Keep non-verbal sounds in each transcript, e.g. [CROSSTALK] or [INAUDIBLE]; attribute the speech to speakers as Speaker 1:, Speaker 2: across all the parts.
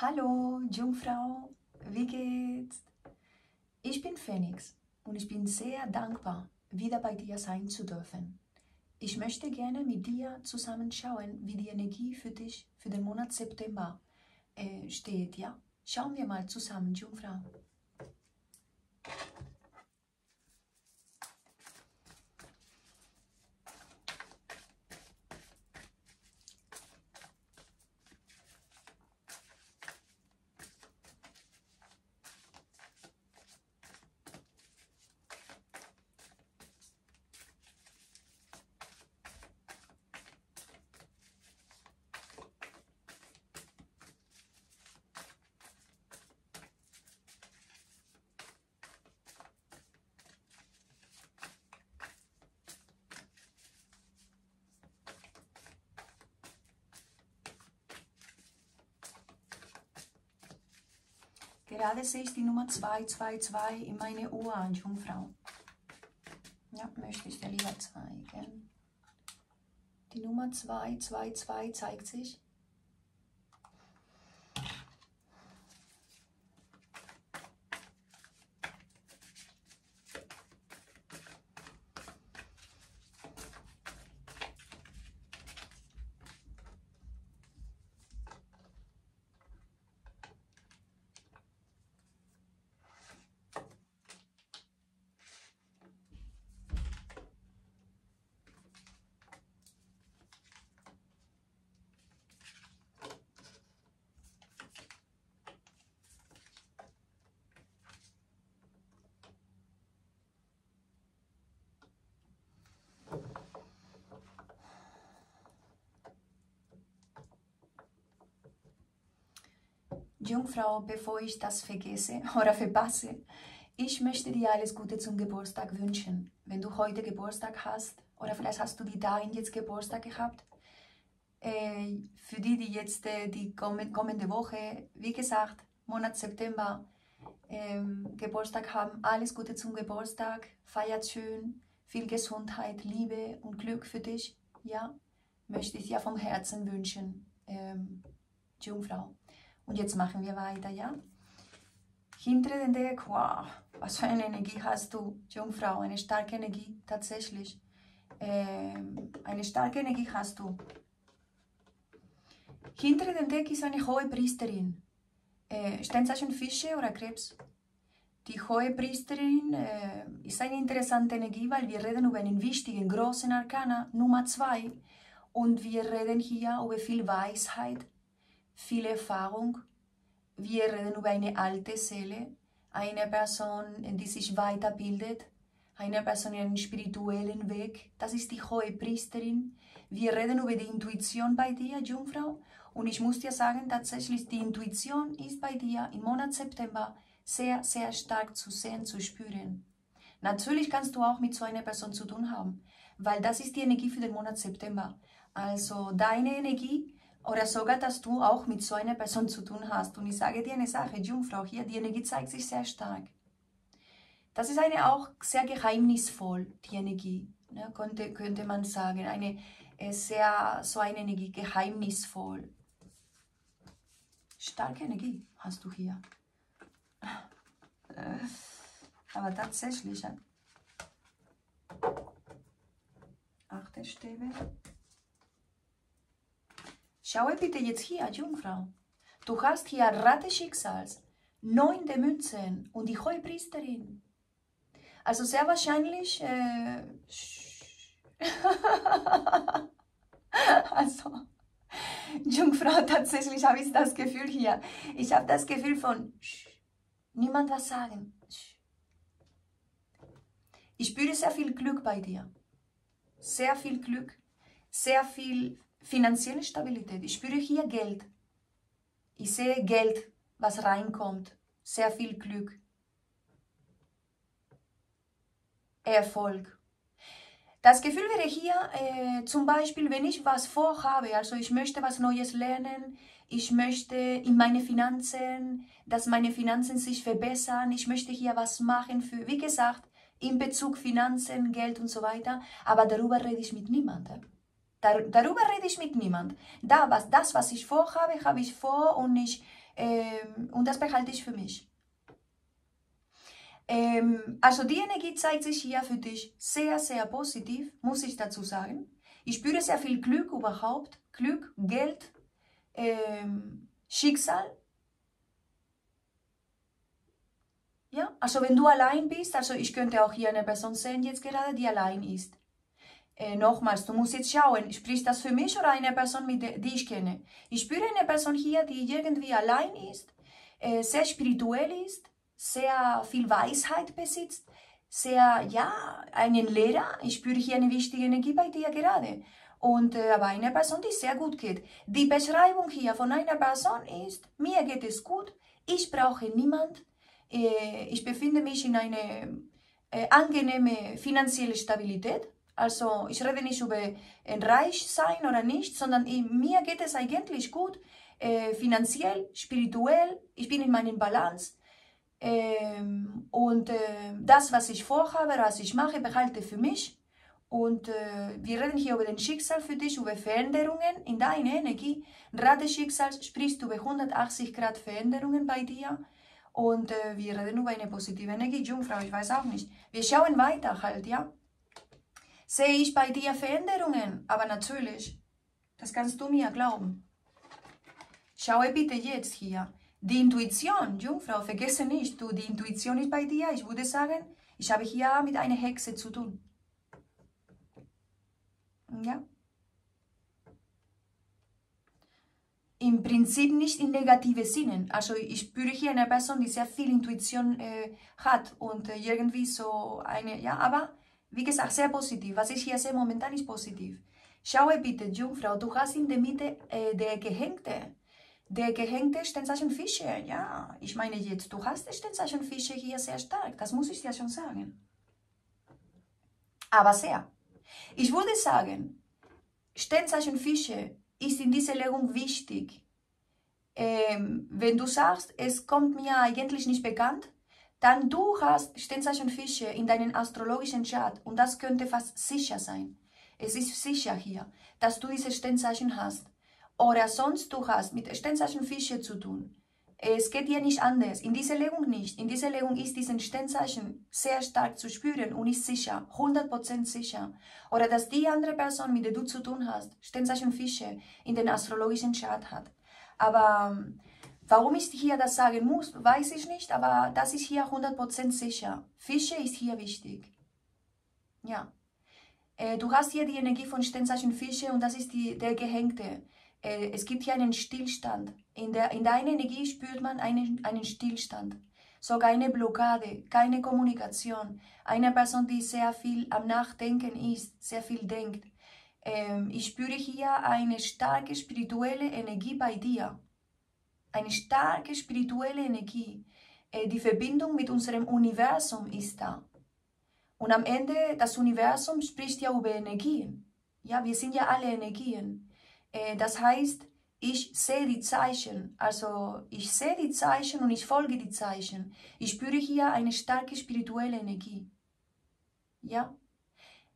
Speaker 1: Hallo, Jungfrau, wie geht's? Ich bin Phoenix und ich bin sehr dankbar, wieder bei dir sein zu dürfen. Ich möchte gerne mit dir zusammen schauen, wie die Energie für dich für den Monat September äh, steht. Ja? Schauen wir mal zusammen, Jungfrau. Gerade sehe ich die Nummer 222 in meine Uhr an, Jungfrau. Ja, möchte ich dir lieber zeigen. Die Nummer 222 zeigt sich. Jungfrau, bevor ich das vergesse [LAUGHS] oder verpasse, ich möchte dir alles Gute zum Geburtstag wünschen. Wenn du heute Geburtstag hast oder vielleicht hast du die dahin jetzt Geburtstag gehabt, äh, für die, die jetzt äh, die kommende Woche, wie gesagt, Monat September ähm, Geburtstag haben, alles Gute zum Geburtstag, feiert schön, viel Gesundheit, Liebe und Glück für dich, ja, möchte ich dir vom Herzen wünschen, ähm, Jungfrau. Und jetzt machen wir weiter, ja? Hinter den Deck, wow, was für eine Energie hast du, Jungfrau, eine starke Energie, tatsächlich. Ähm, eine starke Energie hast du. Hinter dem Deck ist eine hohe Priesterin. Äh, Sternzeichen Fische oder Krebs. Die hohe Priesterin äh, ist eine interessante Energie, weil wir reden über einen wichtigen, großen Arkana, Nummer zwei. Und wir reden hier über viel Weisheit, viel Erfahrung. Wir reden über eine alte Seele, eine Person, die sich weiterbildet, eine Person in einem spirituellen Weg. Das ist die hohe Priesterin. Wir reden über die Intuition bei dir, Jungfrau. Und ich muss dir sagen, tatsächlich, die Intuition ist bei dir im Monat September sehr, sehr stark zu sehen, zu spüren. Natürlich kannst du auch mit so einer Person zu tun haben, weil das ist die Energie für den Monat September. Also deine Energie oder sogar, dass du auch mit so einer Person zu tun hast. Und ich sage dir eine Sache, Jungfrau, hier, die Energie zeigt sich sehr stark. Das ist eine auch sehr geheimnisvoll, die Energie, ne, könnte, könnte man sagen. Eine äh, sehr, so eine Energie, geheimnisvoll. Starke Energie hast du hier. Äh, aber tatsächlich, achte Stäbe. Schaue bitte jetzt hier, Jungfrau. Du hast hier Ratte Schicksals, neun der Münzen und die Heupriesterin. Also sehr wahrscheinlich... Äh, [LAUGHS] also, Jungfrau, tatsächlich habe ich das Gefühl hier. Ich habe das Gefühl von... Niemand was sagen. Ich spüre sehr viel Glück bei dir. Sehr viel Glück. Sehr viel finanzielle Stabilität. Ich spüre hier Geld. Ich sehe Geld, was reinkommt. Sehr viel Glück. Erfolg. Das Gefühl wäre hier äh, zum Beispiel, wenn ich was vorhabe, also ich möchte was Neues lernen, ich möchte in meine Finanzen, dass meine Finanzen sich verbessern, ich möchte hier was machen für, wie gesagt, in Bezug Finanzen, Geld und so weiter, aber darüber rede ich mit niemandem. Dar darüber rede ich mit niemand. Da, was, das, was ich vorhabe, habe ich vor und ich Ähm, und das behalte ich für mich. Ähm, also die Energie zeigt sich hier für dich sehr, sehr positiv, muss ich dazu sagen. Ich spüre sehr viel Glück überhaupt. Glück, Geld, ähm, Schicksal. Ja, also wenn du allein bist, also ich könnte auch hier eine Person sehen jetzt gerade, die allein ist. Äh, nochmals, du musst jetzt schauen, spricht das für mich oder eine Person, mit der, die ich kenne? Ich spüre eine Person hier, die irgendwie allein ist, äh, sehr spirituell ist, sehr viel Weisheit besitzt, sehr, ja, einen Lehrer. Ich spüre hier eine wichtige Energie bei dir gerade. Und äh, aber eine Person, die sehr gut geht. Die Beschreibung hier von einer Person ist, mir geht es gut, ich brauche niemand, äh, ich befinde mich in einer äh, angenehme finanzielle Stabilität. Also ich rede nicht über ein reich sein oder nicht, sondern mir geht es eigentlich gut, äh, finanziell, spirituell, ich bin in meinem Balance. Ähm, und äh, das, was ich vorhabe, was ich mache, behalte für mich. Und äh, wir reden hier über den Schicksal für dich, über Veränderungen in deiner Energie. Rad Schicksal sprichst über 180 Grad Veränderungen bei dir. Und äh, wir reden über eine positive Energie. Jungfrau, ich weiß auch nicht. Wir schauen weiter halt, ja. Sehe ich bei dir Veränderungen? Aber natürlich, das kannst du mir glauben. Schaue bitte jetzt hier. Die Intuition, Jungfrau, vergesse nicht, du, die Intuition ist bei dir. Ich würde sagen, ich habe hier mit einer Hexe zu tun. Ja. Im Prinzip nicht in negative Sinnen. Also ich spüre hier eine Person, die sehr viel Intuition äh, hat und äh, irgendwie so eine, ja, aber wie gesagt, sehr positiv. Was ich hier sehe momentan ist positiv. Schaue bitte, Jungfrau, du hast in der Mitte äh, der Gehängte. Der gehängte Sternzeichen Fische, ja, ich meine jetzt, du hast Sternzeichen Fische hier sehr stark, das muss ich dir schon sagen. Aber sehr. Ich würde sagen, Sternzeichen Fische ist in dieser Legung wichtig. Ähm, wenn du sagst, es kommt mir eigentlich nicht bekannt, dann du hast Sternzeichen Fische in deinem astrologischen Chart und das könnte fast sicher sein. Es ist sicher hier, dass du diese Sternzeichen hast oder sonst du hast mit Sternzeichen Fische zu tun. Es geht dir nicht anders. In dieser Legung nicht. In dieser Legung ist diesen Sternzeichen sehr stark zu spüren und ist sicher, 100% sicher. Oder dass die andere Person, mit der du zu tun hast, Sternzeichen Fische in den astrologischen Chart hat. Aber ähm, warum ich hier das sagen muss, weiß ich nicht, aber das ist hier 100% sicher. Fische ist hier wichtig. Ja. Äh, du hast hier die Energie von Sternzeichen Fische und das ist die, der Gehängte. Äh, es gibt hier einen Stillstand. In, der, in deiner Energie spürt man einen, einen Stillstand. Sogar eine Blockade, keine Kommunikation. Eine Person, die sehr viel am Nachdenken ist, sehr viel denkt. Ähm, ich spüre hier eine starke spirituelle Energie bei dir. Eine starke spirituelle Energie. Äh, die Verbindung mit unserem Universum ist da. Und am Ende, das Universum spricht ja über Energien. Ja, wir sind ja alle Energien. Äh, das heißt, ich sehe die Zeichen, also ich sehe die Zeichen und ich folge die Zeichen. Ich spüre hier eine starke spirituelle Energie. Ja?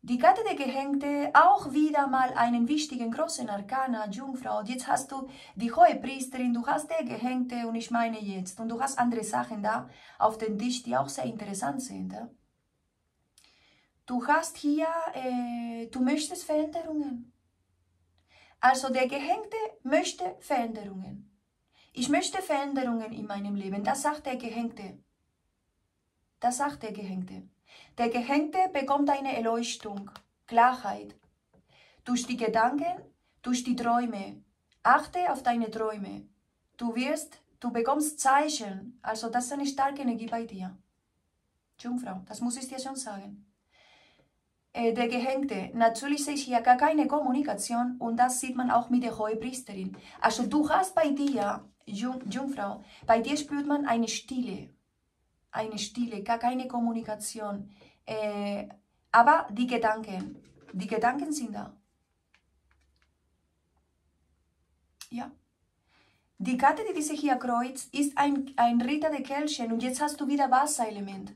Speaker 1: Die Karte der Gehängte, auch wieder mal einen wichtigen großen Arkana, Jungfrau. Und jetzt hast du die hohe Priesterin, du hast der Gehängte und ich meine jetzt. Und du hast andere Sachen da auf dem Tisch, die auch sehr interessant sind. Ja? Du hast hier, äh, du möchtest Veränderungen. Also der Gehängte möchte Veränderungen. Ich möchte Veränderungen in meinem Leben. Das sagt der Gehängte. Das sagt der Gehängte. Der Gehängte bekommt eine Erleuchtung, Klarheit. Durch die Gedanken, durch die Träume. Achte auf deine Träume. Du wirst, du bekommst Zeichen. Also das ist eine starke Energie bei dir. Jungfrau, das muss ich dir schon sagen äh, der Gehängte. Natürlich sehe ich hier gar keine Kommunikation und das sieht man auch mit der Hohepriesterin. Also du hast bei dir, Jung, Jungfrau, bei dir spürt man eine Stille. Eine Stille, gar keine Kommunikation. Äh, aber die Gedanken, die Gedanken sind da. Ja. Die Karte, die diese hier kreuzt, ist ein, ein Ritter der Kelchen und jetzt hast du wieder Wasserelement.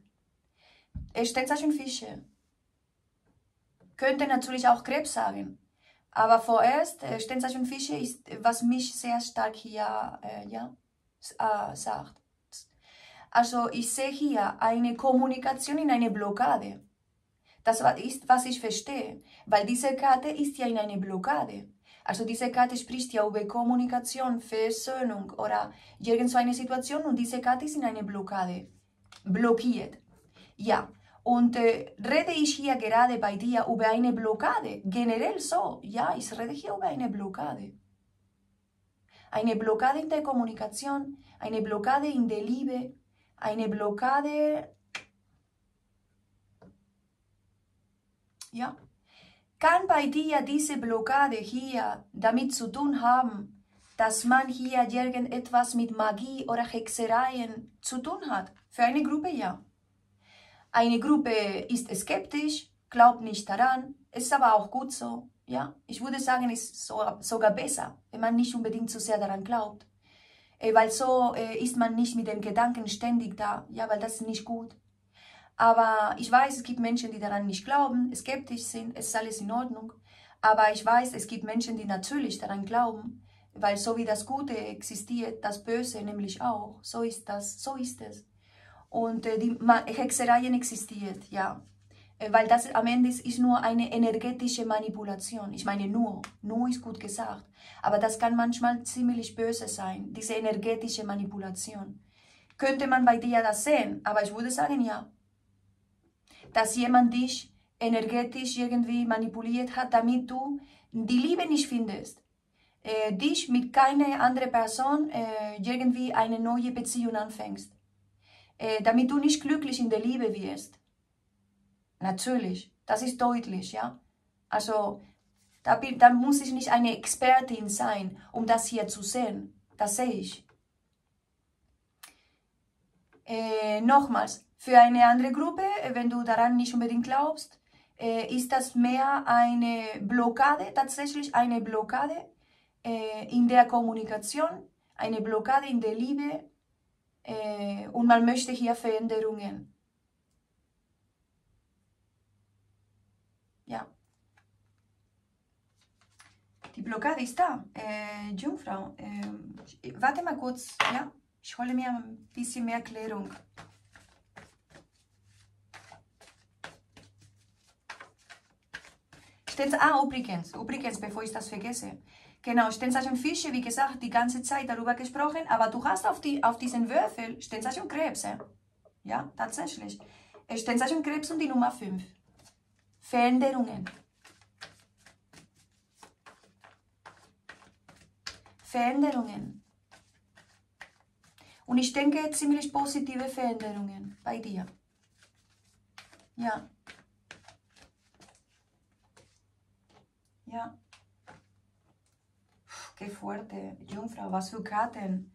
Speaker 1: Es steht schon Fische. Könnte natürlich auch Krebs sagen. Aber vorerst, äh, Sternzeichen Fische ist, was mich sehr stark hier, äh, ja, äh, sagt. Also ich sehe hier eine Kommunikation in eine Blockade. Das ist, was ich verstehe, weil diese Karte ist ja in eine Blockade. Also diese Karte spricht ja über Kommunikation, Versöhnung oder irgend so eine Situation und diese Karte ist in eine Blockade, blockiert. Ja, und äh, rede ich hier gerade bei dir über eine Blockade, generell so, ja, ich rede hier über eine Blockade. Eine Blockade in der Kommunikation, eine Blockade in der Liebe, eine Blockade, ja, kann bei dir diese Blockade hier damit zu tun haben, dass man hier irgendetwas mit Magie oder Hexereien zu tun hat? Für eine Gruppe ja. Eine Gruppe ist skeptisch, glaubt nicht daran, ist aber auch gut so. Ja, ich würde sagen, ist so, sogar besser, wenn man nicht unbedingt so sehr daran glaubt. Äh, weil so äh, ist man nicht mit dem Gedanken ständig da, ja, weil das ist nicht gut. Aber ich weiß, es gibt Menschen, die daran nicht glauben, skeptisch sind, es ist alles in Ordnung. Aber ich weiß, es gibt Menschen, die natürlich daran glauben, weil so wie das Gute existiert, das Böse nämlich auch. So ist das, so ist es. Und äh, die Hexereien existiert, ja. Äh, weil das am Ende ist, ist nur eine energetische Manipulation. Ich meine nur, nur ist gut gesagt. Aber das kann manchmal ziemlich böse sein, diese energetische Manipulation. Könnte man bei dir das sehen, aber ich würde sagen, ja, dass jemand dich energetisch irgendwie manipuliert hat, damit du die Liebe nicht findest. Äh, dich mit keiner anderen Person äh, irgendwie eine neue Beziehung anfängst. Äh, damit du nicht glücklich in der Liebe wirst. Natürlich, das ist deutlich, ja. Also, da, da muss ich nicht eine Expertin sein, um das hier zu sehen. Das sehe ich. Äh, nochmals, für eine andere Gruppe, äh, wenn du daran nicht unbedingt glaubst, äh, ist das mehr eine Blockade, tatsächlich eine Blockade äh, in der Kommunikation, eine Blockade in der Liebe äh, und man möchte hier Veränderungen. Ja. Die Blockade ist da. Äh, Jungfrau, äh, warte mal kurz, ja? Ich hole mir ein bisschen mehr Klärung. Stens ah, übrigens, übrigens, bevor ich das vergesse. Genau, Sternzeichen Fische, wie gesagt, die ganze Zeit darüber gesprochen, aber du hast auf, die, auf diesen Würfel Sternzeichen Krebse. Ja, tatsächlich. Sternzeichen Krebs und die Nummer 5. Veränderungen. Veränderungen. Und ich denke ziemlich positive Veränderungen bei dir. Ja. Ja. Qué fuerte. Jungfrau, was für Karten.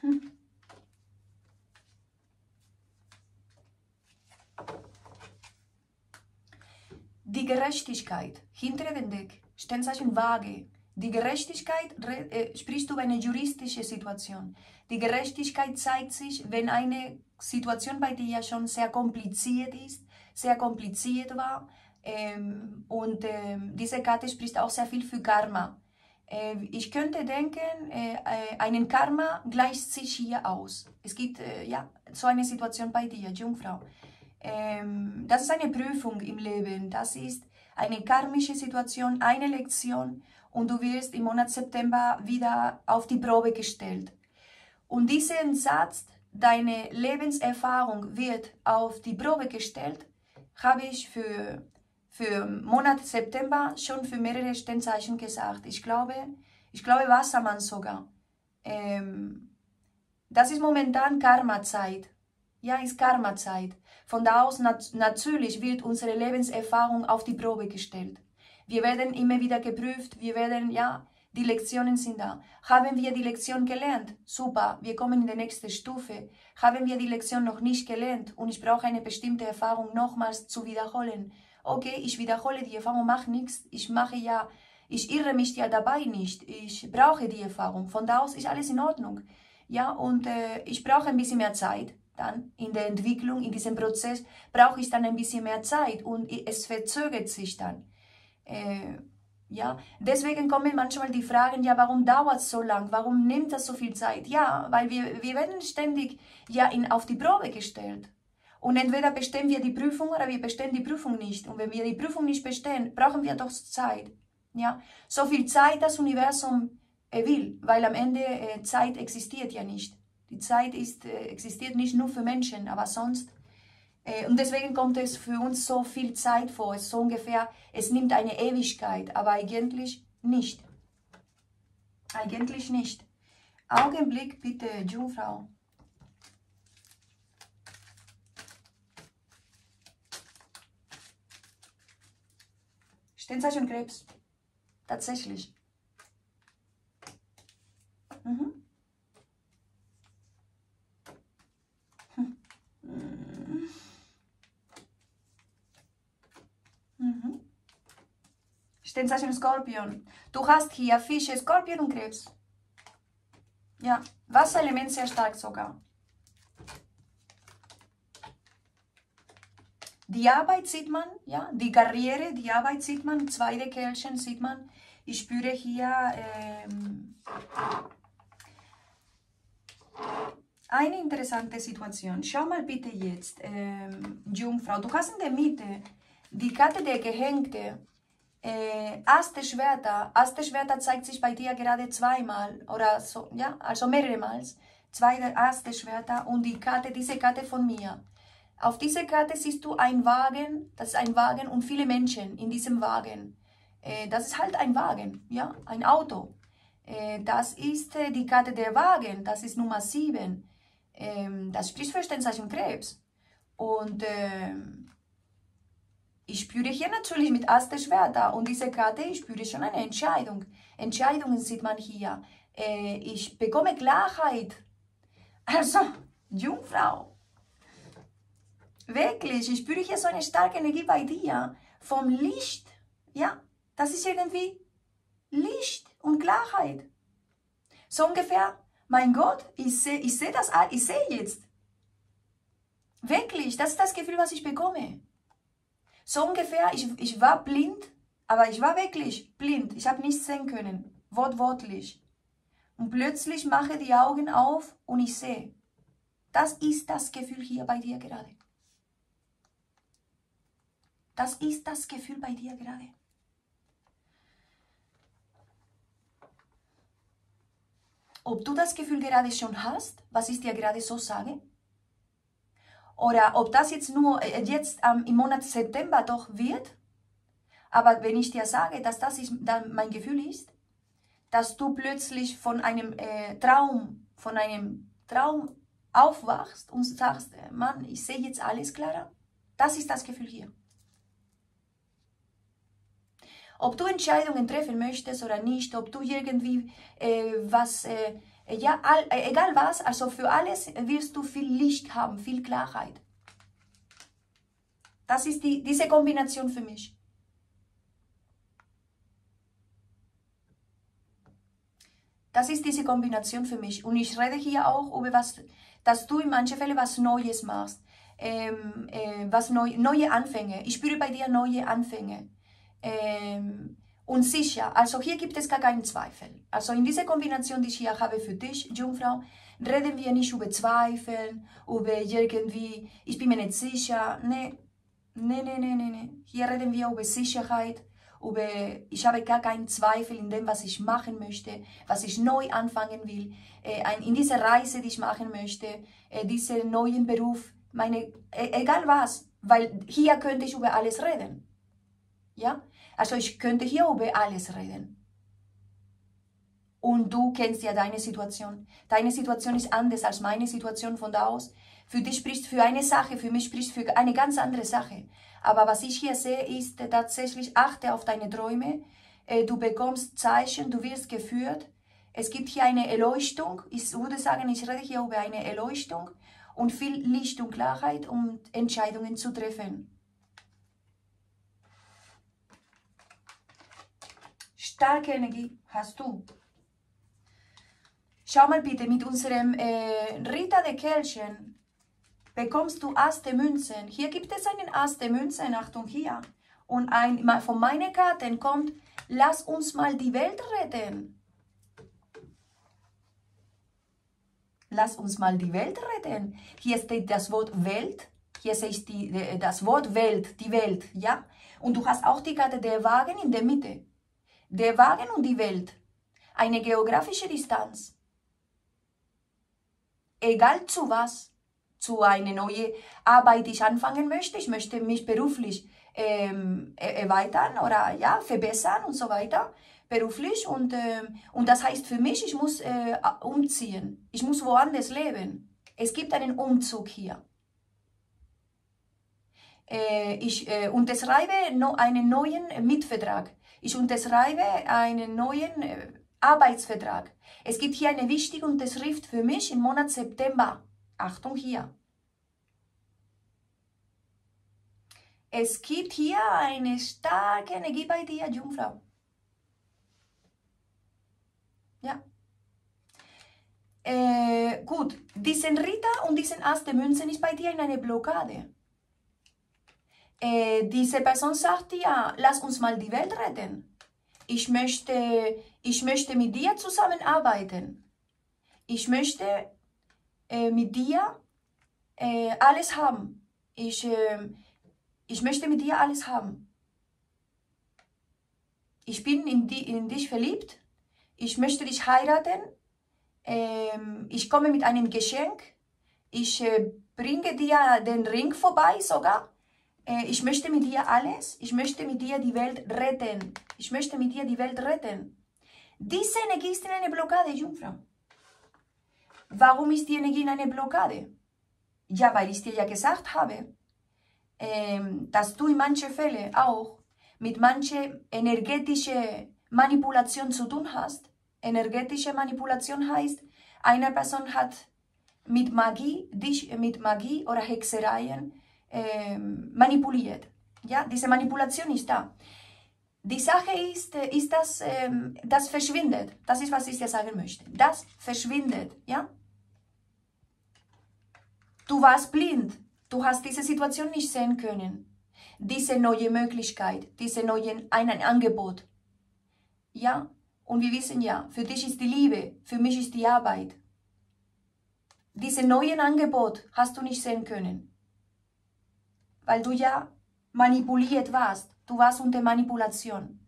Speaker 1: Hm. Die Gerechtigkeit, hinter dem Deck, Sternzeichen Waage. Die Gerechtigkeit äh, spricht über eine juristische Situation. Die Gerechtigkeit zeigt sich, wenn eine Situation bei dir schon sehr kompliziert ist, sehr kompliziert war. Ähm, und ähm, diese Karte spricht auch sehr viel für Karma. Äh, ich könnte denken, äh, äh, einen Karma gleicht sich hier aus. Es gibt äh, ja, so eine Situation bei dir, Jungfrau. Ähm, das ist eine Prüfung im Leben. Das ist eine karmische Situation, eine Lektion und du wirst im Monat September wieder auf die Probe gestellt. Und diesen Satz, deine Lebenserfahrung wird auf die Probe gestellt, habe ich für, für Monat September schon für mehrere Sternzeichen gesagt. Ich glaube, ich glaube Wassermann sogar. Ähm, das ist momentan Karma-Zeit. Ja, ist Karma-Zeit. Von da aus nat natürlich wird unsere Lebenserfahrung auf die Probe gestellt. Wir werden immer wieder geprüft, wir werden, ja, die Lektionen sind da. Haben wir die Lektion gelernt? Super, wir kommen in die nächste Stufe. Haben wir die Lektion noch nicht gelernt und ich brauche eine bestimmte Erfahrung nochmals zu wiederholen? Okay, ich wiederhole die Erfahrung, mache nichts. Ich mache ja, ich irre mich ja dabei nicht. Ich brauche die Erfahrung. Von da aus ist alles in Ordnung. Ja, und äh, ich brauche ein bisschen mehr Zeit. Dann in der Entwicklung, in diesem Prozess, brauche ich dann ein bisschen mehr Zeit und es verzögert sich dann. Äh, Ja, deswegen kommen manchmal die Fragen, ja, warum dauert es so lang? Warum nimmt das so viel Zeit? Ja, weil wir, wir werden ständig ja in, auf die Probe gestellt. Und entweder bestehen wir die Prüfung oder wir bestehen die Prüfung nicht. Und wenn wir die Prüfung nicht bestehen, brauchen wir doch Zeit. Ja, so viel Zeit das Universum äh, will, weil am Ende äh, Zeit existiert ja nicht. Die Zeit ist, äh, existiert nicht nur für Menschen, aber sonst äh, und deswegen kommt es für uns so viel Zeit vor. Es so ungefähr, es nimmt eine Ewigkeit, aber eigentlich nicht. Eigentlich nicht. Augenblick bitte, Jungfrau. Sternzeichen Krebs. Tatsächlich. Mhm. Sternzeichen Skorpion. Du hast hier Fische, Skorpion und Krebs. Ja, Wasserelement sehr stark sogar. Die Arbeit sieht man, ja, die Karriere, die Arbeit sieht man, zweite Kälchen sieht man. Ich spüre hier ähm, eine interessante Situation. Schau mal bitte jetzt, ähm, Jungfrau, du hast in der Mitte die Karte der Gehängte, äh, Schwerter, erste Schwerter zeigt sich bei dir gerade zweimal oder so, ja, also mehrere Mal. Zwei erste Schwerter und die Karte, diese Karte von mir. Auf dieser Karte siehst du ein Wagen, das ist ein Wagen und viele Menschen in diesem Wagen. Äh, das ist halt ein Wagen, ja, ein Auto. Äh, das ist äh, die Karte der Wagen, das ist Nummer 7. Ähm, das spricht für Sternzeichen Krebs. Und ähm, ich spüre hier natürlich mit Aste Schwerter und diese Karte, ich spüre schon eine Entscheidung. Entscheidungen sieht man hier. Äh, ich bekomme Klarheit. Also, Jungfrau. Wirklich, ich spüre hier so eine starke Energie bei dir. Vom Licht. Ja, das ist irgendwie Licht und Klarheit. So ungefähr, mein Gott, ich sehe ich seh das, ich sehe jetzt. Wirklich, das ist das Gefühl, was ich bekomme. So ungefähr, ich, ich war blind, aber ich war wirklich blind. Ich habe nichts sehen können, wortwörtlich. Und plötzlich mache die Augen auf und ich sehe. Das ist das Gefühl hier bei dir gerade. Das ist das Gefühl bei dir gerade. Ob du das Gefühl gerade schon hast, was ich dir gerade so sage, oder ob das jetzt nur äh, jetzt ähm, im Monat September doch wird. Aber wenn ich dir sage, dass das ist, dann mein Gefühl ist, dass du plötzlich von einem äh, Traum, von einem Traum aufwachst und sagst, äh, Mann, ich sehe jetzt alles klarer. Das ist das Gefühl hier. Ob du Entscheidungen treffen möchtest oder nicht, ob du irgendwie äh, was äh, ja, all, äh, egal was, also für alles wirst du viel Licht haben, viel Klarheit. Das ist die, diese Kombination für mich. Das ist diese Kombination für mich. Und ich rede hier auch über was, dass du in manchen Fällen was Neues machst. Ähm, äh, was neu, neue Anfänge. Ich spüre bei dir neue Anfänge. Ähm, und sicher. Also hier gibt es gar keinen Zweifel. Also in dieser Kombination, die ich hier habe für dich, Jungfrau, reden wir nicht über Zweifel, über irgendwie, ich bin mir nicht sicher. Nee, nee, nee, nee, nee. Hier reden wir über Sicherheit, über, ich habe gar keinen Zweifel in dem, was ich machen möchte, was ich neu anfangen will, äh, in dieser Reise, die ich machen möchte, äh, diesen neuen Beruf, meine, äh, egal was, weil hier könnte ich über alles reden. Ja? Also ich könnte hier über alles reden. Und du kennst ja deine Situation. Deine Situation ist anders als meine Situation von da aus. Für dich spricht für eine Sache, für mich spricht für eine ganz andere Sache. Aber was ich hier sehe, ist tatsächlich, achte auf deine Träume. Äh, du bekommst Zeichen, du wirst geführt. Es gibt hier eine Erleuchtung. Ich würde sagen, ich rede hier über eine Erleuchtung und viel Licht und Klarheit, um Entscheidungen zu treffen. Starke Energie hast du. Schau mal bitte, mit unserem äh, Ritter der Kelchen bekommst du der Münzen. Hier gibt es einen Ass der Münzen, Achtung hier. Und ein, von meinen Karten kommt lass uns mal die Welt retten. Lass uns mal die Welt retten. Hier steht das Wort Welt. Hier ist die, das Wort Welt, die Welt, ja? Und du hast auch die Karte der Wagen in der Mitte. Der Wagen und die Welt. Eine geografische Distanz. Egal zu was. Zu einer neuen Arbeit, die ich anfangen möchte. Ich möchte mich beruflich ähm, erweitern oder ja, verbessern und so weiter. Beruflich. Und, ähm, und das heißt für mich, ich muss äh, umziehen. Ich muss woanders leben. Es gibt einen Umzug hier. Äh, ich äh, unterschreibe no, einen neuen Mietvertrag. Ich unterschreibe einen neuen äh, Arbeitsvertrag. Es gibt hier eine wichtige Unterschrift für mich im Monat September. Achtung hier. Es gibt hier eine starke Energie bei dir, Jungfrau. Ja. Äh, gut, diesen Ritter und diesen Ass der Münzen ist bei dir in einer Blockade. Äh, diese Person sagt ja, lass uns mal die Welt retten. Ich möchte, ich möchte mit dir zusammenarbeiten. Ich möchte äh, mit dir äh, alles haben. Ich, ich möchte mit dir alles haben. Ich bin in, die, in dich verliebt. Ich möchte dich heiraten. Ich komme mit einem Geschenk. Ich bringe dir den Ring vorbei sogar ich möchte mit dir alles, ich möchte mit dir die Welt retten. Ich möchte mit dir die Welt retten. Diese Energie ist in einer Blockade, Jungfrau. Warum ist die Energie in einer Blockade? Ja, weil ich dir ja gesagt habe, ähm, dass du in manchen Fällen auch mit mancher energetischer Manipulation zu tun hast. Energetische Manipulation heißt, eine Person hat mit Magie, dich mit Magie oder Hexereien manipuliert. Ja, diese Manipulation ist da. Die Sache ist, äh, ist dass ähm, das verschwindet. Das ist, was ich dir sagen möchte. Das verschwindet. Ja? Du warst blind. Du hast diese Situation nicht sehen können. Diese neue Möglichkeit, diese neue ein Angebot. Ja, und wir wissen ja, für dich ist die Liebe, für mich ist die Arbeit. Diese neuen Angebot hast du nicht sehen können weil du ja manipuliert warst. Du warst unter Manipulation.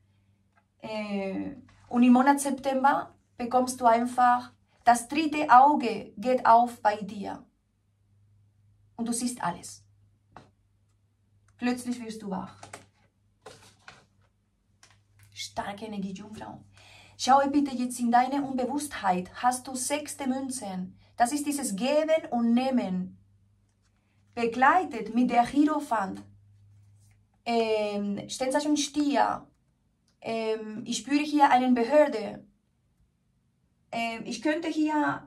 Speaker 1: Äh, und im Monat September bekommst du einfach, das dritte Auge geht auf bei dir. Und du siehst alles. Plötzlich wirst du wach. Starke Energie, Jungfrau. Schau bitte jetzt in deine Unbewusstheit. Hast du sechste Münzen. Das ist dieses Geben und Nehmen begleitet mit der Hierophant, ähm, Sternzeichen Stier, ähm, ich spüre hier eine Behörde. Ähm, ich könnte hier,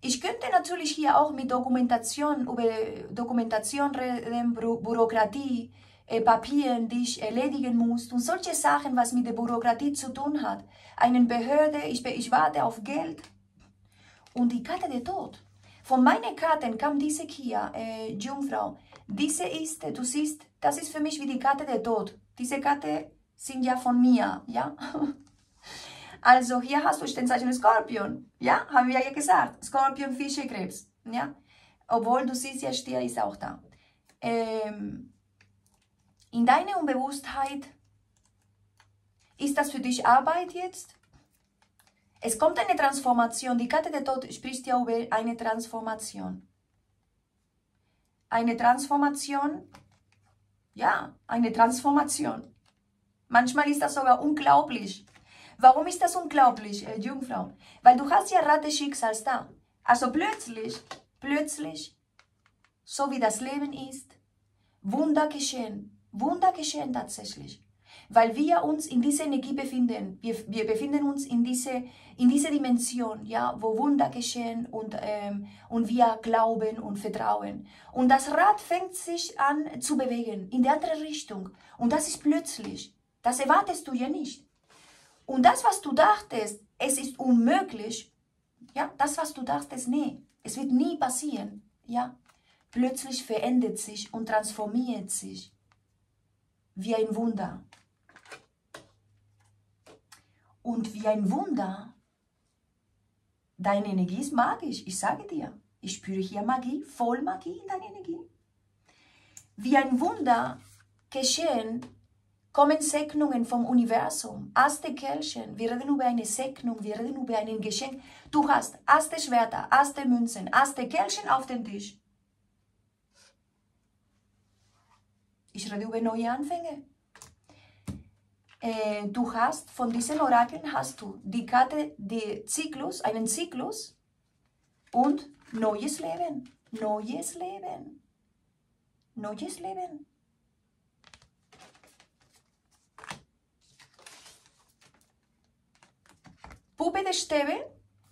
Speaker 1: ich könnte natürlich hier auch mit Dokumentation, über Dokumentation reden, Bü Bürokratie, äh, Papieren, die ich erledigen muss und solche Sachen, was mit der Bürokratie zu tun hat. Eine Behörde, ich, ich warte auf Geld und die Karte der Tod. Von meinen Karten kam diese hier, äh, Jungfrau. Diese ist, du siehst, das ist für mich wie die Karte der Tod. Diese Karte sind ja von mir, ja. [LAUGHS] Also hier hast du Sternzeichen Skorpion, ja, haben wir ja gesagt. Skorpion, Fische, Krebs, ja. Obwohl du siehst, ja, Stier ist auch da. Ähm, in deiner Unbewusstheit ist das für dich Arbeit jetzt? Es kommt eine Transformation. Die Karte der Tod spricht ja über eine Transformation. Eine Transformation, ja, eine Transformation. Manchmal ist das sogar unglaublich. Warum ist das unglaublich, äh, Jungfrau? Weil du hast ja Rate Schicksals da. Also plötzlich, plötzlich, so wie das Leben ist, Wunder geschehen. Wunder geschehen tatsächlich weil wir uns in dieser Energie befinden. Wir, wir befinden uns in diese, in diese Dimension, ja, wo Wunder geschehen und, ähm, und wir glauben und vertrauen. Und das Rad fängt sich an zu bewegen in die andere Richtung. Und das ist plötzlich. Das erwartest du ja nicht. Und das, was du dachtest, es ist unmöglich, ja, das, was du dachtest, nee, es wird nie passieren, ja, plötzlich verändert sich und transformiert sich wie ein Wunder. Und wie ein Wunder, deine Energie ist magisch, ich sage dir. Ich spüre hier Magie, voll Magie in deiner Energie. Wie ein Wunder geschehen, kommen Segnungen vom Universum. Erste Kelchen, wir reden über eine Segnung, wir reden über ein Geschenk. Du hast erste Schwerter, erste Münzen, erste Kelchen auf dem Tisch. Ich rede über neue Anfänge. Äh, du hast, von diesen Orakeln hast du die Karte, die Zyklus, einen Zyklus und neues Leben, neues Leben, neues Leben. Puppe der Stäbe,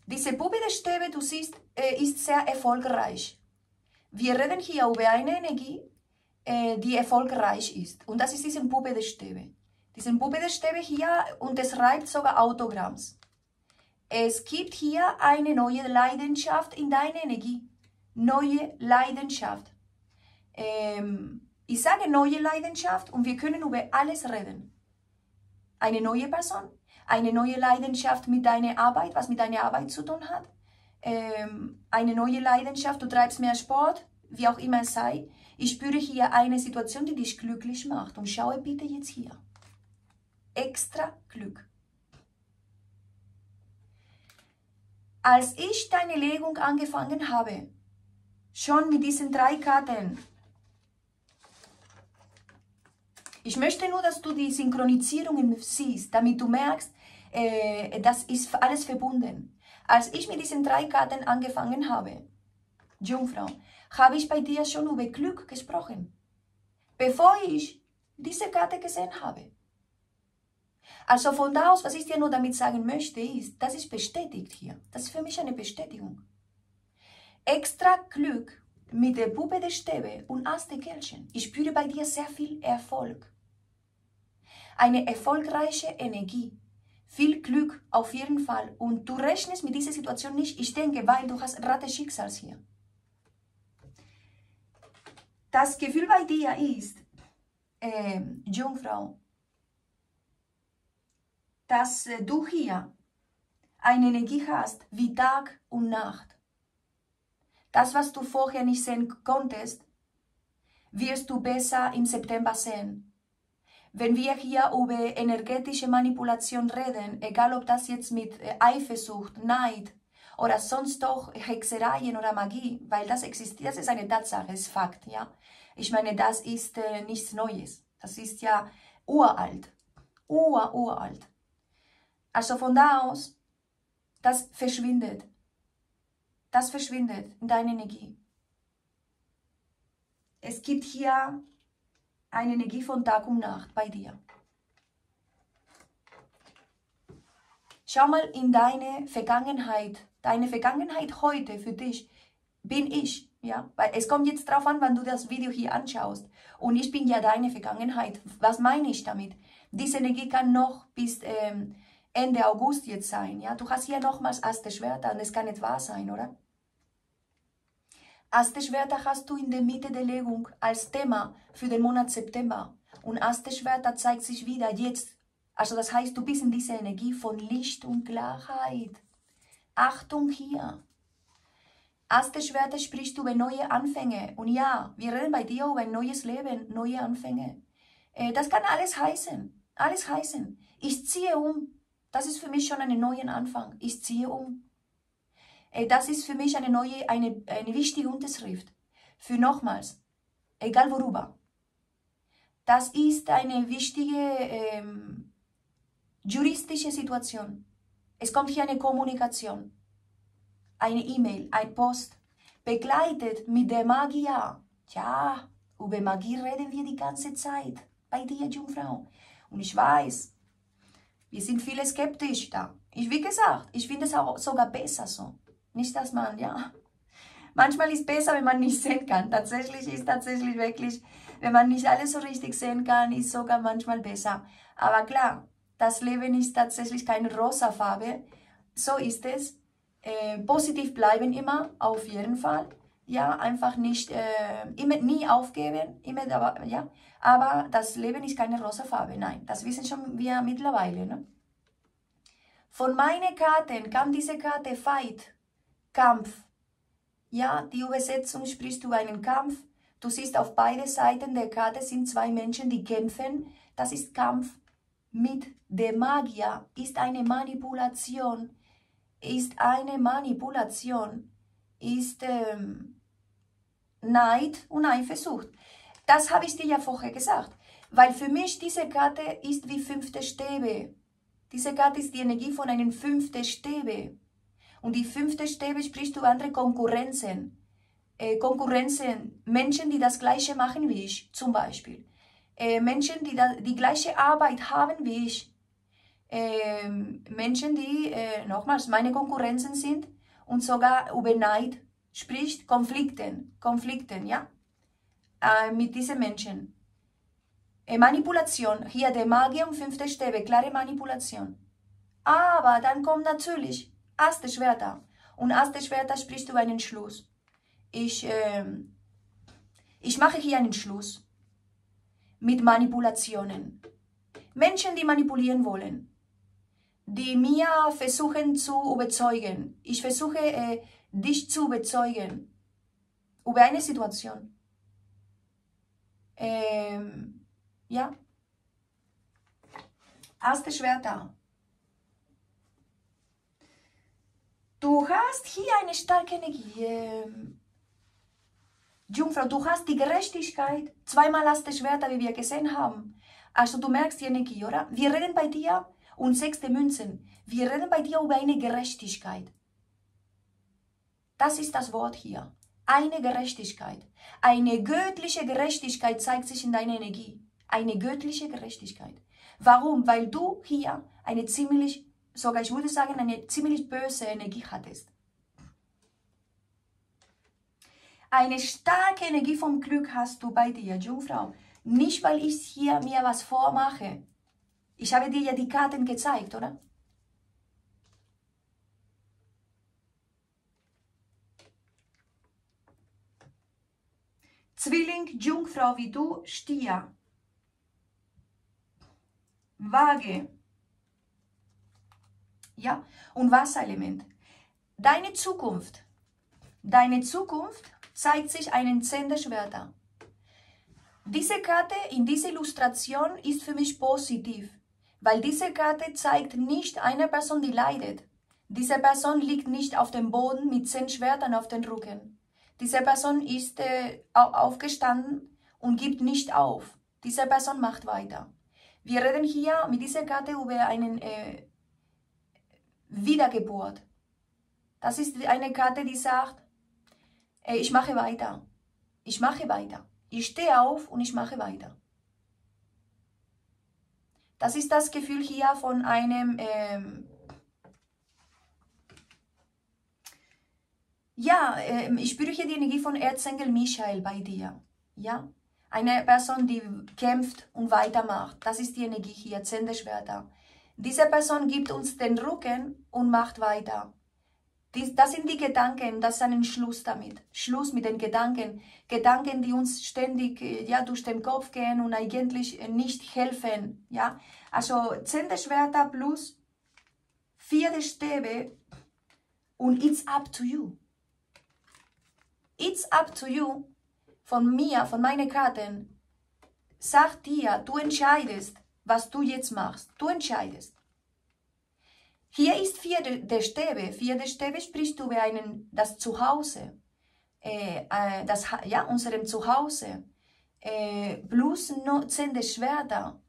Speaker 1: diese Puppe der Stäbe, du siehst, äh, ist sehr erfolgreich. Wir reden hier über eine Energie, äh, die erfolgreich ist. Und das ist diese Puppe der Stäbe. Diese Puppe der Stäbe hier und es reibt sogar Autogramms. Es gibt hier eine neue Leidenschaft in deiner Energie. Neue Leidenschaft. Ähm, ich sage neue Leidenschaft und wir können über alles reden. Eine neue Person, eine neue Leidenschaft mit deiner Arbeit, was mit deiner Arbeit zu tun hat. Ähm, eine neue Leidenschaft, du treibst mehr Sport, wie auch immer es sei. Ich spüre hier eine Situation, die dich glücklich macht. Und schaue bitte jetzt hier. Extra Glück. Als ich deine Legung angefangen habe, schon mit diesen drei Karten, ich möchte nur, dass du die Synchronisierungen siehst, damit du merkst, äh, das ist alles verbunden. Als ich mit diesen drei Karten angefangen habe, Jungfrau, habe ich bei dir schon über Glück gesprochen, bevor ich diese Karte gesehen habe. Also von da aus, was ich dir nur damit sagen möchte, ist, das ist bestätigt hier. Das ist für mich eine Bestätigung. Extra Glück mit der Puppe der Stäbe und Aste Kelchen. Ich spüre bei dir sehr viel Erfolg. Eine erfolgreiche Energie. Viel Glück auf jeden Fall. Und du rechnest mit dieser Situation nicht, ich denke, weil du hast Ratte Schicksals hier das Gefühl bei dir ist, äh, Jungfrau, dass äh, du hier eine Energie hast wie Tag und Nacht. Das, was du vorher nicht sehen konntest, wirst du besser im September sehen. Wenn wir hier über energetische Manipulation reden, egal ob das jetzt mit äh, Eifersucht, Neid, oder sonst doch Hexereien oder Magie, weil das existiert, das ist eine Tatsache, ist Fakt, ja. Ich meine, das ist äh, nichts Neues. Das ist ja uralt, ur, uralt. Also von da aus, das verschwindet. Das verschwindet in deiner Energie. Es gibt hier eine Energie von Tag und Nacht bei dir. Schau mal in deine Vergangenheit Deine Vergangenheit heute für dich bin ich. Ja, weil es kommt jetzt darauf an, wann du das Video hier anschaust. Und ich bin ja deine Vergangenheit. Was meine ich damit? Diese Energie kann noch bis ähm, Ende August jetzt sein. Ja, du hast hier nochmals Aste Schwerter und es kann nicht wahr sein, oder? Aste Schwerter hast du in der Mitte der Legung als Thema für den Monat September. Und Aste Schwerter zeigt sich wieder jetzt. Also das heißt, du bist in dieser Energie von Licht und Klarheit. Achtung hier. Erste Schwerte spricht über neue Anfänge. Und ja, wir reden bei dir über ein neues Leben, neue Anfänge. Äh, das kann alles heißen. Alles heißen. Ich ziehe um. Das ist für mich schon einen neuen Anfang. Ich ziehe um. Das ist für mich eine neue, eine, eine wichtige Unterschrift. Für nochmals, egal worüber. Das ist eine wichtige ähm, juristische Situation. Es kommt hier eine Kommunikation, eine E-Mail, ein Post, begleitet mit der Magie. Ja, über Magie reden wir die ganze Zeit bei dir, Jungfrau. Und ich weiß, wir sind viele skeptisch da. Ich, wie gesagt, ich finde es auch sogar besser so. Nicht, dass man, ja, manchmal ist es besser, wenn man nicht sehen kann. Tatsächlich ist tatsächlich wirklich, wenn man nicht alles so richtig sehen kann, ist sogar manchmal besser. Aber klar, das Leben ist tatsächlich keine rosa Farbe. So ist es. Äh, positiv bleiben immer, auf jeden Fall. Ja, einfach nicht, äh, immer, nie aufgeben, immer, ja. Aber das Leben ist keine rosa Farbe, nein. Das wissen schon wir mittlerweile, ne? Von meinen Karten kam diese Karte Fight, Kampf. Ja, die Übersetzung spricht über einen Kampf. Du siehst, auf beide Seiten der Karte sind zwei Menschen, die kämpfen. Das ist Kampf mit der Magier, ist eine Manipulation, ist eine Manipulation, ist ähm, Neid und Eifersucht. Das habe ich dir ja vorher gesagt, weil für mich diese Karte ist wie fünfte Stäbe. Diese Karte ist die Energie von einem fünften Stäbe. Und die fünfte Stäbe spricht über andere Konkurrenzen. Äh, Konkurrenzen, Menschen, die das Gleiche machen wie ich, zum Beispiel. Äh, Menschen, die da, die gleiche Arbeit haben wie ich. Äh, Menschen, die, äh, nochmals, meine Konkurrenzen sind und sogar über Neid spricht, Konflikten, Konflikten, ja, äh, mit diesen Menschen. Äh, Manipulation, hier der Magier und fünfte Stäbe, klare Manipulation. Aber dann kommt natürlich erste Schwerter. Und erste Schwerter spricht über einen Schluss. Ich, äh, ich mache hier einen Schluss mit Manipulationen. Menschen, die manipulieren wollen, die mir versuchen zu überzeugen. Ich versuche, äh, dich zu überzeugen über eine Situation. Ähm, ja. Erste Schwerter. Du hast hier eine starke Energie. Ähm, Jungfrau, du hast die Gerechtigkeit. Zweimal erste Schwerter, wie wir gesehen haben. Also du merkst die Energie, oder? Wir reden bei dir und sechste Münzen. Wir reden bei dir über eine Gerechtigkeit. Das ist das Wort hier. Eine Gerechtigkeit. Eine göttliche Gerechtigkeit zeigt sich in deiner Energie. Eine göttliche Gerechtigkeit. Warum? Weil du hier eine ziemlich, sogar ich würde sagen, eine ziemlich böse Energie hattest. Eine starke Energie vom Glück hast du bei dir, Jungfrau. Nicht, weil ich hier mir was vormache. Ich habe dir ja die Karten gezeigt, oder? Zwilling, Jungfrau wie du, Stier. Waage. Ja, und Wasserelement. Deine Zukunft. Deine Zukunft zeigt sich einen Zenderschwerter. Diese Karte in dieser Illustration ist für mich positiv, weil diese Karte zeigt nicht eine Person, die leidet. Diese Person liegt nicht auf dem Boden mit zehn Schwertern auf den Rücken. Diese Person ist äh, aufgestanden und gibt nicht auf. Diese Person macht weiter. Wir reden hier mit dieser Karte über eine äh, Wiedergeburt. Das ist eine Karte, die sagt, äh, ich mache weiter. Ich mache weiter. Ich stehe auf und ich mache weiter. Das ist das Gefühl hier von einem ähm, Ja, äh, ich spüre die Energie von Erzengel Michael bei dir. Ja, eine Person, die kämpft und weitermacht. Das ist die Energie hier, Zenderschwerter. Diese Person gibt uns den Rücken und macht weiter. Das sind die Gedanken, das ist ein Schluss damit. Schluss mit den Gedanken. Gedanken, die uns ständig äh, ja, durch den Kopf gehen und eigentlich nicht helfen. Ja? Also Zenderschwerter plus vierte Stäbe und it's up to you. It's up to you. Von mir, von meinen Karten. Sag dir, du entscheidest, was du jetzt machst. Du entscheidest. Hier ist vier der Stäbe. Vier der Stäbe spricht über einen, das Zuhause. Äh, äh, das, ja, unserem Zuhause. Äh, plus zehn der Schwerter.